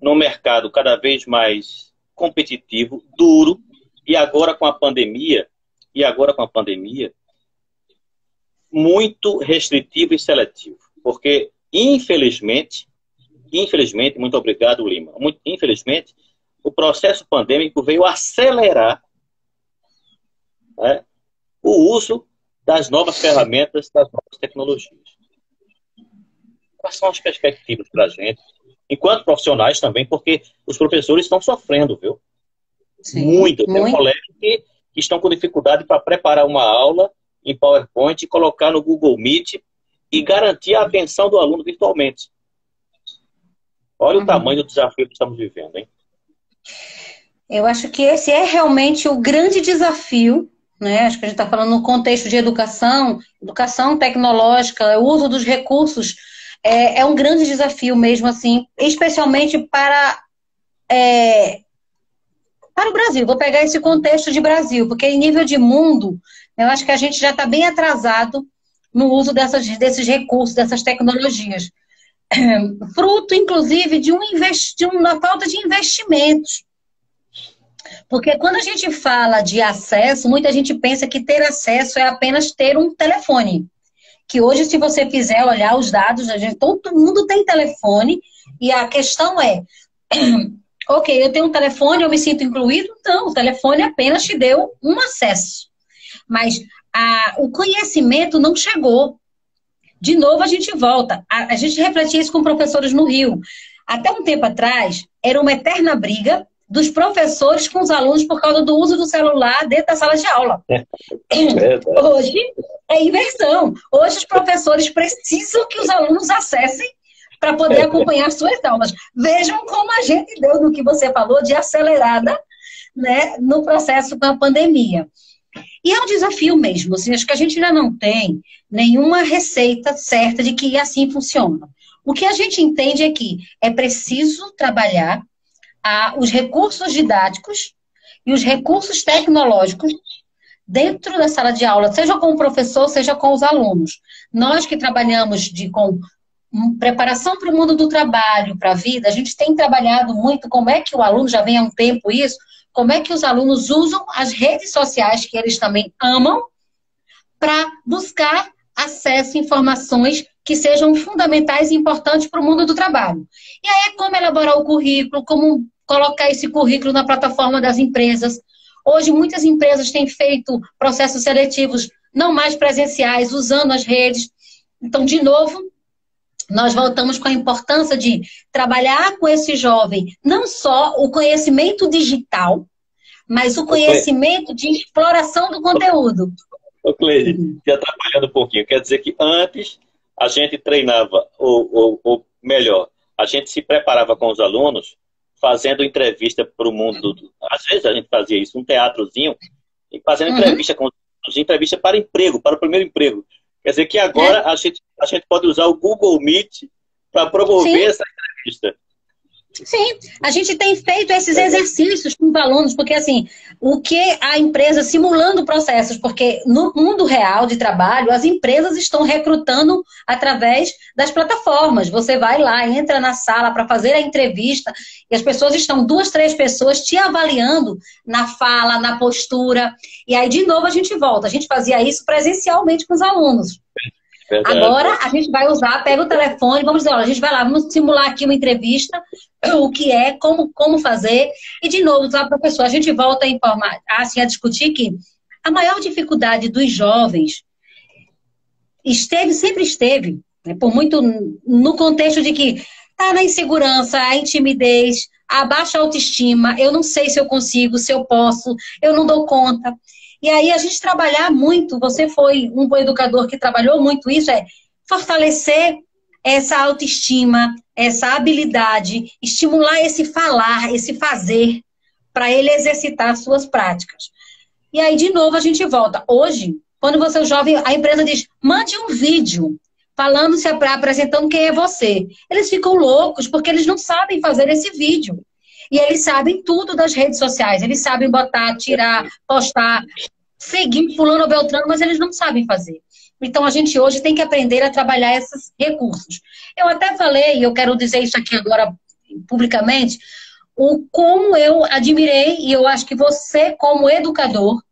num mercado cada vez mais competitivo, duro, e agora com a pandemia, e agora com a pandemia, muito restritivo e seletivo. Porque Infelizmente, infelizmente, muito obrigado, Lima. Muito, infelizmente, o processo pandêmico veio acelerar né, o uso das novas ferramentas, das novas tecnologias. Quais são as perspectivas para a gente, enquanto profissionais também, porque os professores estão sofrendo, viu? Sim, muito. Tem muito. colegas que, que estão com dificuldade para preparar uma aula em PowerPoint e colocar no Google Meet e garantir a atenção do aluno virtualmente. Olha uhum. o tamanho do desafio que estamos vivendo, hein? Eu acho que esse é realmente o grande desafio, né? Acho que a gente está falando no contexto de educação, educação tecnológica, o uso dos recursos é, é um grande desafio mesmo, assim, especialmente para é, para o Brasil. Vou pegar esse contexto de Brasil, porque em nível de mundo, eu acho que a gente já está bem atrasado no uso dessas, desses recursos, dessas tecnologias. [CLEARS THROAT] Fruto, inclusive, de, um de uma falta de investimentos. Porque quando a gente fala de acesso, muita gente pensa que ter acesso é apenas ter um telefone. Que hoje, se você fizer olhar os dados, a gente, todo mundo tem telefone, e a questão é: [CLEARS THROAT] ok, eu tenho um telefone, eu me sinto incluído? Não, o telefone apenas te deu um acesso. Mas a, o conhecimento não chegou. De novo, a gente volta. A, a gente refletia isso com professores no Rio. Até um tempo atrás, era uma eterna briga dos professores com os alunos por causa do uso do celular dentro da sala de aula. É Hoje é inversão. Hoje os professores precisam que os alunos acessem para poder é. acompanhar suas aulas. Vejam como a gente deu no que você falou de acelerada né, no processo com a pandemia. E é um desafio mesmo. Assim, acho que a gente ainda não tem nenhuma receita certa de que assim funciona. O que a gente entende é que é preciso trabalhar a, os recursos didáticos e os recursos tecnológicos dentro da sala de aula, seja com o professor, seja com os alunos. Nós que trabalhamos de, com preparação para o mundo do trabalho, para a vida, a gente tem trabalhado muito como é que o aluno já vem há um tempo isso, como é que os alunos usam as redes sociais, que eles também amam, para buscar acesso a informações que sejam fundamentais e importantes para o mundo do trabalho. E aí como elaborar o currículo, como colocar esse currículo na plataforma das empresas. Hoje, muitas empresas têm feito processos seletivos não mais presenciais, usando as redes. Então, de novo, nós voltamos com a importância de trabalhar com esse jovem não só o conhecimento digital, mas o conhecimento de exploração do conteúdo. Ô, Cleide, te atrapalhando um pouquinho, quer dizer que antes a gente treinava, ou, ou, ou melhor, a gente se preparava com os alunos fazendo entrevista para o mundo. Às vezes a gente fazia isso, um teatrozinho, e fazendo uhum. entrevista com os entrevista para emprego, para o primeiro emprego. Quer dizer que agora é. a, gente, a gente pode usar o Google Meet para promover Sim. essa entrevista. Sim, a gente tem feito esses exercícios com os alunos, porque assim, o que a empresa simulando processos, porque no mundo real de trabalho, as empresas estão recrutando através das plataformas. Você vai lá, entra na sala para fazer a entrevista e as pessoas estão, duas, três pessoas te avaliando na fala, na postura. E aí, de novo, a gente volta. A gente fazia isso presencialmente com os alunos. Verdade. Agora a gente vai usar, pega o telefone, vamos dizer, olha, a gente vai lá, vamos simular aqui uma entrevista, o que é, como, como fazer, e de novo, lá, professor, a gente volta a informar, assim, a discutir que a maior dificuldade dos jovens esteve, sempre esteve, né, por muito no contexto de que tá na insegurança, a intimidez, a baixa autoestima, eu não sei se eu consigo, se eu posso, eu não dou conta. E aí a gente trabalhar muito, você foi um bom educador que trabalhou muito isso, é fortalecer essa autoestima, essa habilidade, estimular esse falar, esse fazer, para ele exercitar suas práticas. E aí, de novo, a gente volta. Hoje, quando você é jovem, a empresa diz: mande um vídeo falando, se apresentando quem é você. Eles ficam loucos porque eles não sabem fazer esse vídeo. E eles sabem tudo das redes sociais. Eles sabem botar, tirar, postar, seguir fulano ou beltrano, mas eles não sabem fazer. Então a gente hoje tem que aprender a trabalhar esses recursos. Eu até falei, e eu quero dizer isso aqui agora publicamente, o como eu admirei, e eu acho que você, como educador,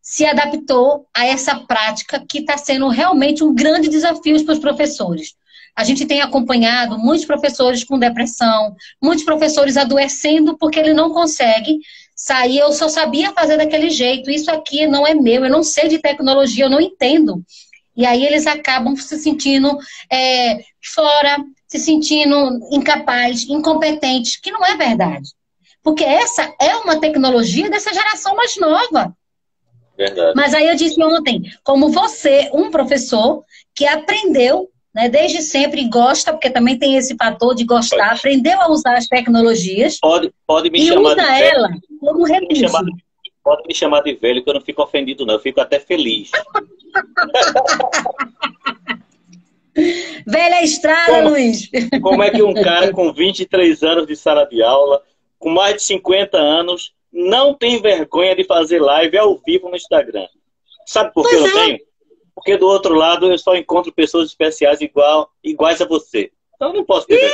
se adaptou a essa prática que está sendo realmente um grande desafio para os professores. A gente tem acompanhado muitos professores com depressão, muitos professores adoecendo porque ele não consegue sair. Eu só sabia fazer daquele jeito. Isso aqui não é meu, eu não sei de tecnologia, eu não entendo. E aí eles acabam se sentindo é, fora, se sentindo incapazes, incompetentes, que não é verdade. Porque essa é uma tecnologia dessa geração mais nova. Verdade. Mas aí eu disse ontem, como você, um professor que aprendeu né, desde sempre gosta, porque também tem esse fator de gostar, pode. aprendeu a usar as tecnologias. Pode, pode me e chamar usa de ela velho. como recurso. Pode me, pode me chamar de velho, que eu não fico ofendido, não. Eu fico até feliz. [LAUGHS] Velha estrada, como, Luiz. Como é que um cara [LAUGHS] com 23 anos de sala de aula, com mais de 50 anos, não tem vergonha de fazer live ao vivo no Instagram? Sabe por que eu não é. tenho? Porque do outro lado eu só encontro pessoas especiais igual, iguais a você. Então não posso ter.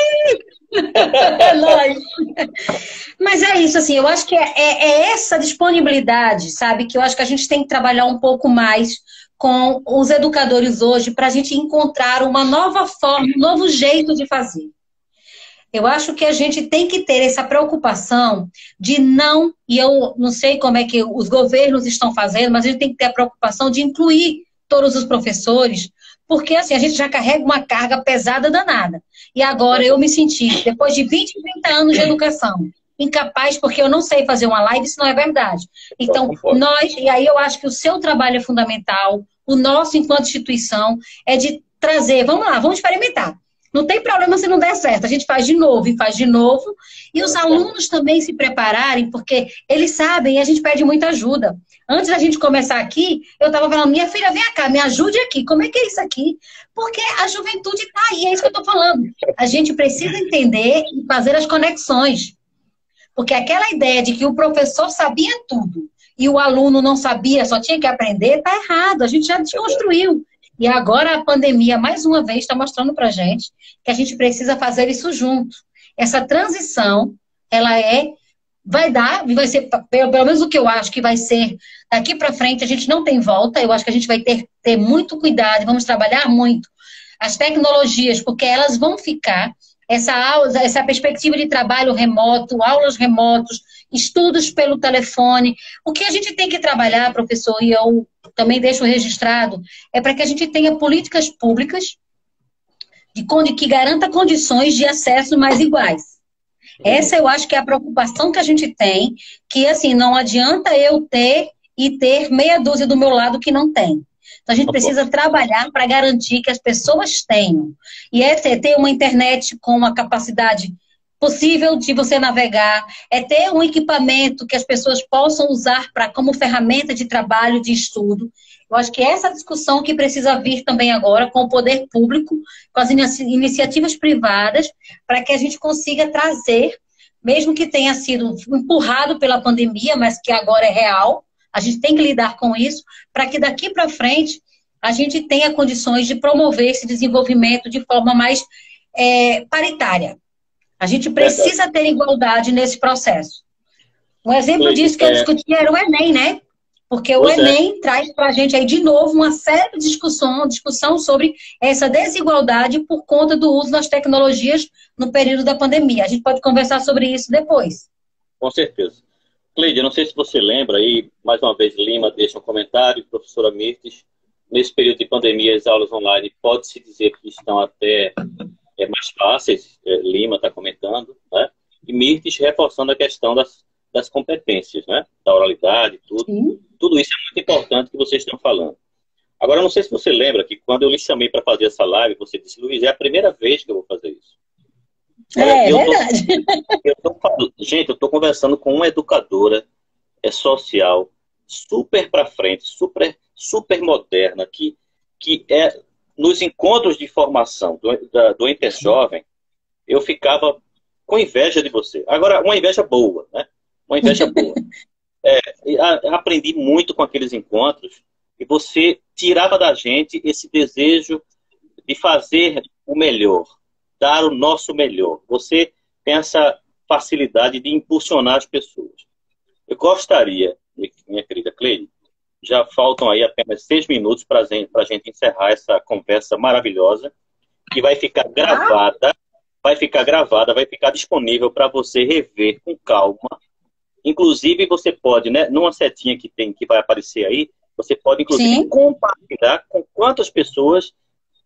[LAUGHS] Mas é isso, assim, eu acho que é, é, é, essa disponibilidade, sabe? Que eu acho que a gente tem que trabalhar um pouco mais com os educadores hoje para a gente encontrar uma nova forma, um novo jeito de fazer. Eu acho que a gente tem que ter essa preocupação de não, e eu não sei como é que os governos estão fazendo, mas a gente tem que ter a preocupação de incluir todos os professores, porque assim, a gente já carrega uma carga pesada danada. E agora eu me senti, depois de 20, 30 anos de educação, incapaz porque eu não sei fazer uma live, isso não é verdade. Então, nós, e aí eu acho que o seu trabalho é fundamental, o nosso, enquanto instituição, é de trazer, vamos lá, vamos experimentar. Não tem problema se não der certo, a gente faz de novo e faz de novo. E os alunos também se prepararem, porque eles sabem e a gente pede muita ajuda. Antes da gente começar aqui, eu estava falando, minha filha, vem cá, me ajude aqui. Como é que é isso aqui? Porque a juventude está aí, é isso que eu estou falando. A gente precisa entender e fazer as conexões. Porque aquela ideia de que o professor sabia tudo e o aluno não sabia, só tinha que aprender, está errado. A gente já desconstruiu. E agora a pandemia, mais uma vez, está mostrando para gente que a gente precisa fazer isso junto. Essa transição, ela é, vai dar, vai ser, pelo, pelo menos o que eu acho que vai ser daqui para frente, a gente não tem volta. Eu acho que a gente vai ter, ter muito cuidado, vamos trabalhar muito as tecnologias, porque elas vão ficar, essa, aula, essa perspectiva de trabalho remoto, aulas remotos, estudos pelo telefone. O que a gente tem que trabalhar, professor, e eu também deixo registrado, é para que a gente tenha políticas públicas de, que garanta condições de acesso mais iguais. Essa eu acho que é a preocupação que a gente tem, que assim, não adianta eu ter e ter meia dúzia do meu lado que não tem. Então a gente precisa trabalhar para garantir que as pessoas tenham. E é ter uma internet com uma capacidade possível de você navegar, é ter um equipamento que as pessoas possam usar para como ferramenta de trabalho, de estudo. Eu acho que essa discussão que precisa vir também agora com o poder público, com as iniciativas privadas, para que a gente consiga trazer, mesmo que tenha sido empurrado pela pandemia, mas que agora é real, a gente tem que lidar com isso, para que daqui para frente a gente tenha condições de promover esse desenvolvimento de forma mais é, paritária. A gente precisa ter igualdade nesse processo. Um exemplo disso que eu é. discuti era o Enem, né? Porque o é. Enem traz para a gente aí de novo uma série de discussão, discussão sobre essa desigualdade por conta do uso das tecnologias no período da pandemia. A gente pode conversar sobre isso depois. Com certeza. Cleide, não sei se você lembra aí, mais uma vez, Lima deixa um comentário, professora Mirtes, nesse período de pandemia, as aulas online pode-se dizer que estão até é, mais fáceis, é, Lima está comentando, né? E Mirtes reforçando a questão das, das competências, né? Da oralidade, tudo. Sim. Tudo isso é muito importante que vocês estão falando. Agora, não sei se você lembra que quando eu lhe chamei para fazer essa live, você disse, Luiz, é a primeira vez que eu vou fazer isso. É, eu verdade. eu tô, [LAUGHS] gente, eu estou conversando com uma educadora é social, super para frente, super, super moderna, que, que é nos encontros de formação do, da, do Interjovem, eu ficava com inveja de você. Agora, uma inveja boa, né? Uma inveja boa. [LAUGHS] É, aprendi muito com aqueles encontros e você tirava da gente esse desejo de fazer o melhor, dar o nosso melhor. Você tem essa facilidade de impulsionar as pessoas. Eu gostaria, minha querida Cleide, já faltam aí apenas seis minutos para a gente encerrar essa conversa maravilhosa, que vai ficar gravada, vai ficar gravada, vai ficar disponível para você rever com calma Inclusive, você pode, né, numa setinha que tem, que vai aparecer aí, você pode, inclusive, Sim. compartilhar com quantas pessoas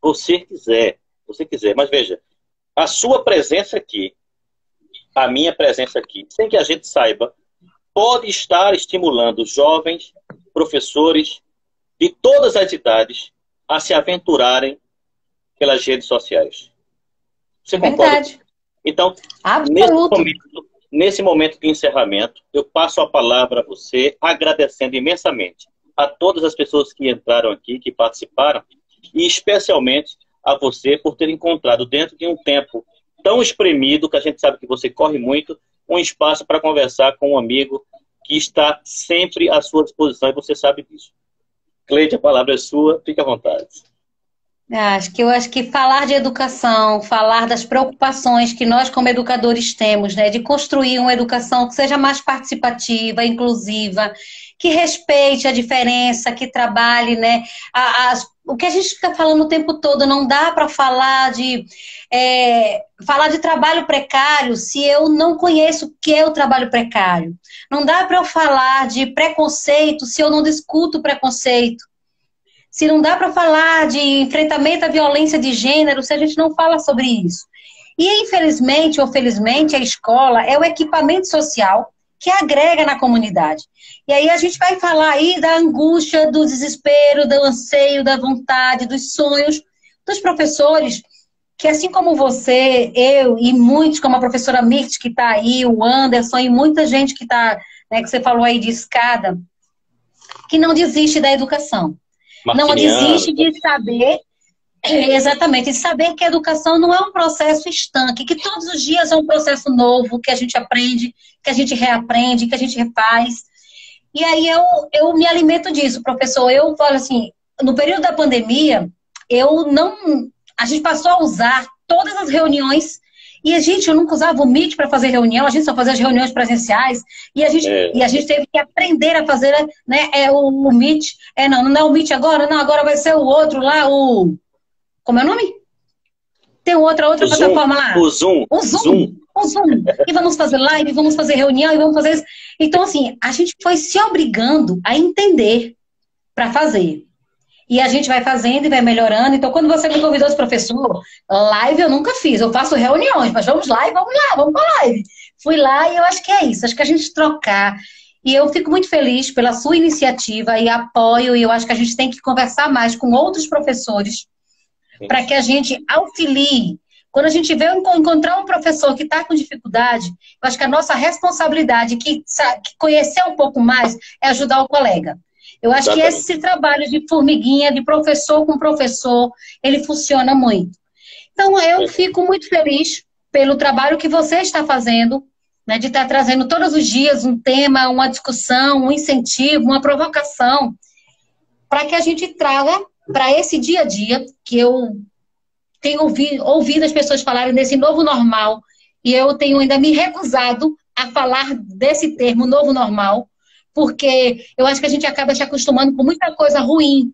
você quiser. Você quiser. Mas veja, a sua presença aqui, a minha presença aqui, sem que a gente saiba, pode estar estimulando jovens, professores de todas as idades a se aventurarem pelas redes sociais. Você concorda? Verdade. Então, nesse momento, Nesse momento de encerramento, eu passo a palavra a você, agradecendo imensamente a todas as pessoas que entraram aqui, que participaram, e especialmente a você por ter encontrado, dentro de um tempo tão espremido, que a gente sabe que você corre muito, um espaço para conversar com um amigo que está sempre à sua disposição e você sabe disso. Cleide, a palavra é sua, fique à vontade. Acho que eu acho que falar de educação, falar das preocupações que nós como educadores temos, né, de construir uma educação que seja mais participativa, inclusiva, que respeite a diferença, que trabalhe, né, as, o que a gente fica falando o tempo todo, não dá para falar de é, falar de trabalho precário se eu não conheço o que é o trabalho precário. Não dá para eu falar de preconceito se eu não discuto preconceito se não dá para falar de enfrentamento à violência de gênero, se a gente não fala sobre isso. E, infelizmente ou felizmente, a escola é o equipamento social que agrega na comunidade. E aí a gente vai falar aí da angústia, do desespero, do anseio, da vontade, dos sonhos dos professores, que assim como você, eu e muitos, como a professora Mirth, que está aí, o Anderson e muita gente que está, né, que você falou aí de escada, que não desiste da educação. Não desiste de saber, exatamente, de saber que a educação não é um processo estanque, que todos os dias é um processo novo, que a gente aprende, que a gente reaprende, que a gente refaz. E aí eu, eu me alimento disso, professor. Eu falo assim, no período da pandemia, eu não. A gente passou a usar todas as reuniões e a gente, eu nunca usava o Meet para fazer reunião, a gente só fazia as reuniões presenciais. E a gente, é. e a gente teve que aprender a fazer né, é, o, o Meet. É, não, não é o Meet agora, não, agora vai ser o outro lá, o. Como é o nome? Tem outra, outra o plataforma Zoom, lá. O Zoom. O Zoom. Zoom. O Zoom. E vamos fazer live, vamos fazer reunião, e vamos fazer isso. Então, assim, a gente foi se obrigando a entender para fazer. E a gente vai fazendo e vai melhorando. Então, quando você me convidou, professor, live eu nunca fiz. Eu faço reuniões, mas vamos lá e vamos lá, vamos para live. Fui lá e eu acho que é isso. Acho que a gente trocar. E eu fico muito feliz pela sua iniciativa e apoio. E eu acho que a gente tem que conversar mais com outros professores para que a gente auxilie. Quando a gente vê encontrar um professor que está com dificuldade, eu acho que a nossa responsabilidade, que, que conhecer um pouco mais, é ajudar o colega. Eu acho Exatamente. que esse trabalho de formiguinha, de professor com professor, ele funciona muito. Então, eu fico muito feliz pelo trabalho que você está fazendo, né, de estar trazendo todos os dias um tema, uma discussão, um incentivo, uma provocação, para que a gente traga para esse dia a dia, que eu tenho ouvido, ouvido as pessoas falarem desse novo normal, e eu tenho ainda me recusado a falar desse termo novo normal, porque eu acho que a gente acaba se acostumando com muita coisa ruim.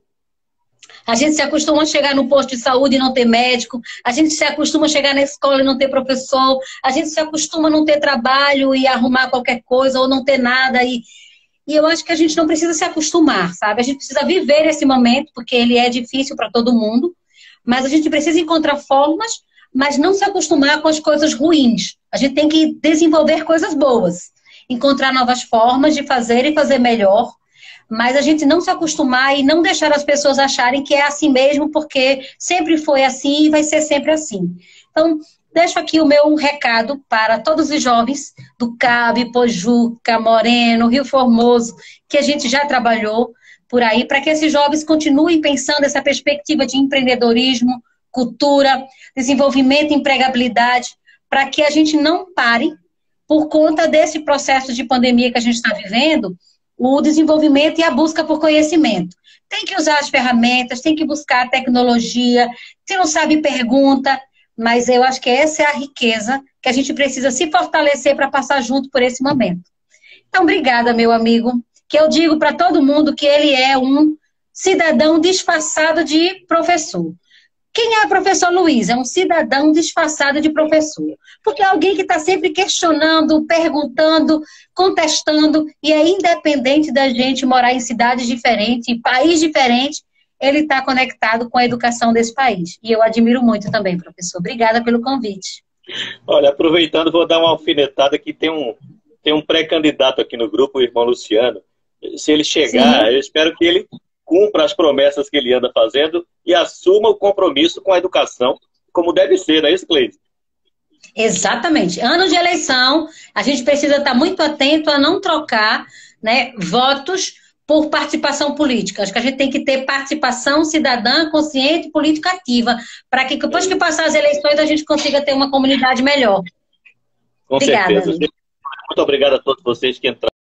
A gente se acostuma a chegar no posto de saúde e não ter médico, a gente se acostuma a chegar na escola e não ter professor, a gente se acostuma a não ter trabalho e arrumar qualquer coisa ou não ter nada. E, e eu acho que a gente não precisa se acostumar, sabe? A gente precisa viver esse momento, porque ele é difícil para todo mundo, mas a gente precisa encontrar formas, mas não se acostumar com as coisas ruins. A gente tem que desenvolver coisas boas encontrar novas formas de fazer e fazer melhor, mas a gente não se acostumar e não deixar as pessoas acharem que é assim mesmo, porque sempre foi assim e vai ser sempre assim. Então, deixo aqui o meu recado para todos os jovens do CAB, Pojuca, Moreno, Rio Formoso, que a gente já trabalhou por aí, para que esses jovens continuem pensando essa perspectiva de empreendedorismo, cultura, desenvolvimento empregabilidade, para que a gente não pare por conta desse processo de pandemia que a gente está vivendo, o desenvolvimento e a busca por conhecimento. Tem que usar as ferramentas, tem que buscar a tecnologia. Se não sabe, pergunta. Mas eu acho que essa é a riqueza que a gente precisa se fortalecer para passar junto por esse momento. Então, obrigada, meu amigo. Que eu digo para todo mundo que ele é um cidadão disfarçado de professor. Quem é professor Luiz? É um cidadão disfarçado de professor. Porque é alguém que está sempre questionando, perguntando, contestando, e é independente da gente morar em cidades diferentes, em país diferente, ele está conectado com a educação desse país. E eu admiro muito também, professor. Obrigada pelo convite. Olha, aproveitando, vou dar uma alfinetada que tem um, tem um pré-candidato aqui no grupo, o irmão Luciano. Se ele chegar, Sim. eu espero que ele cumpra as promessas que ele anda fazendo e assuma o compromisso com a educação, como deve ser, não é isso, Cleide? Exatamente. Ano de eleição, a gente precisa estar muito atento a não trocar né, votos por participação política. Acho que a gente tem que ter participação cidadã, consciente, política ativa, para que depois que passar as eleições a gente consiga ter uma comunidade melhor. Com Obrigada, certeza. Muito obrigado a todos vocês que entraram.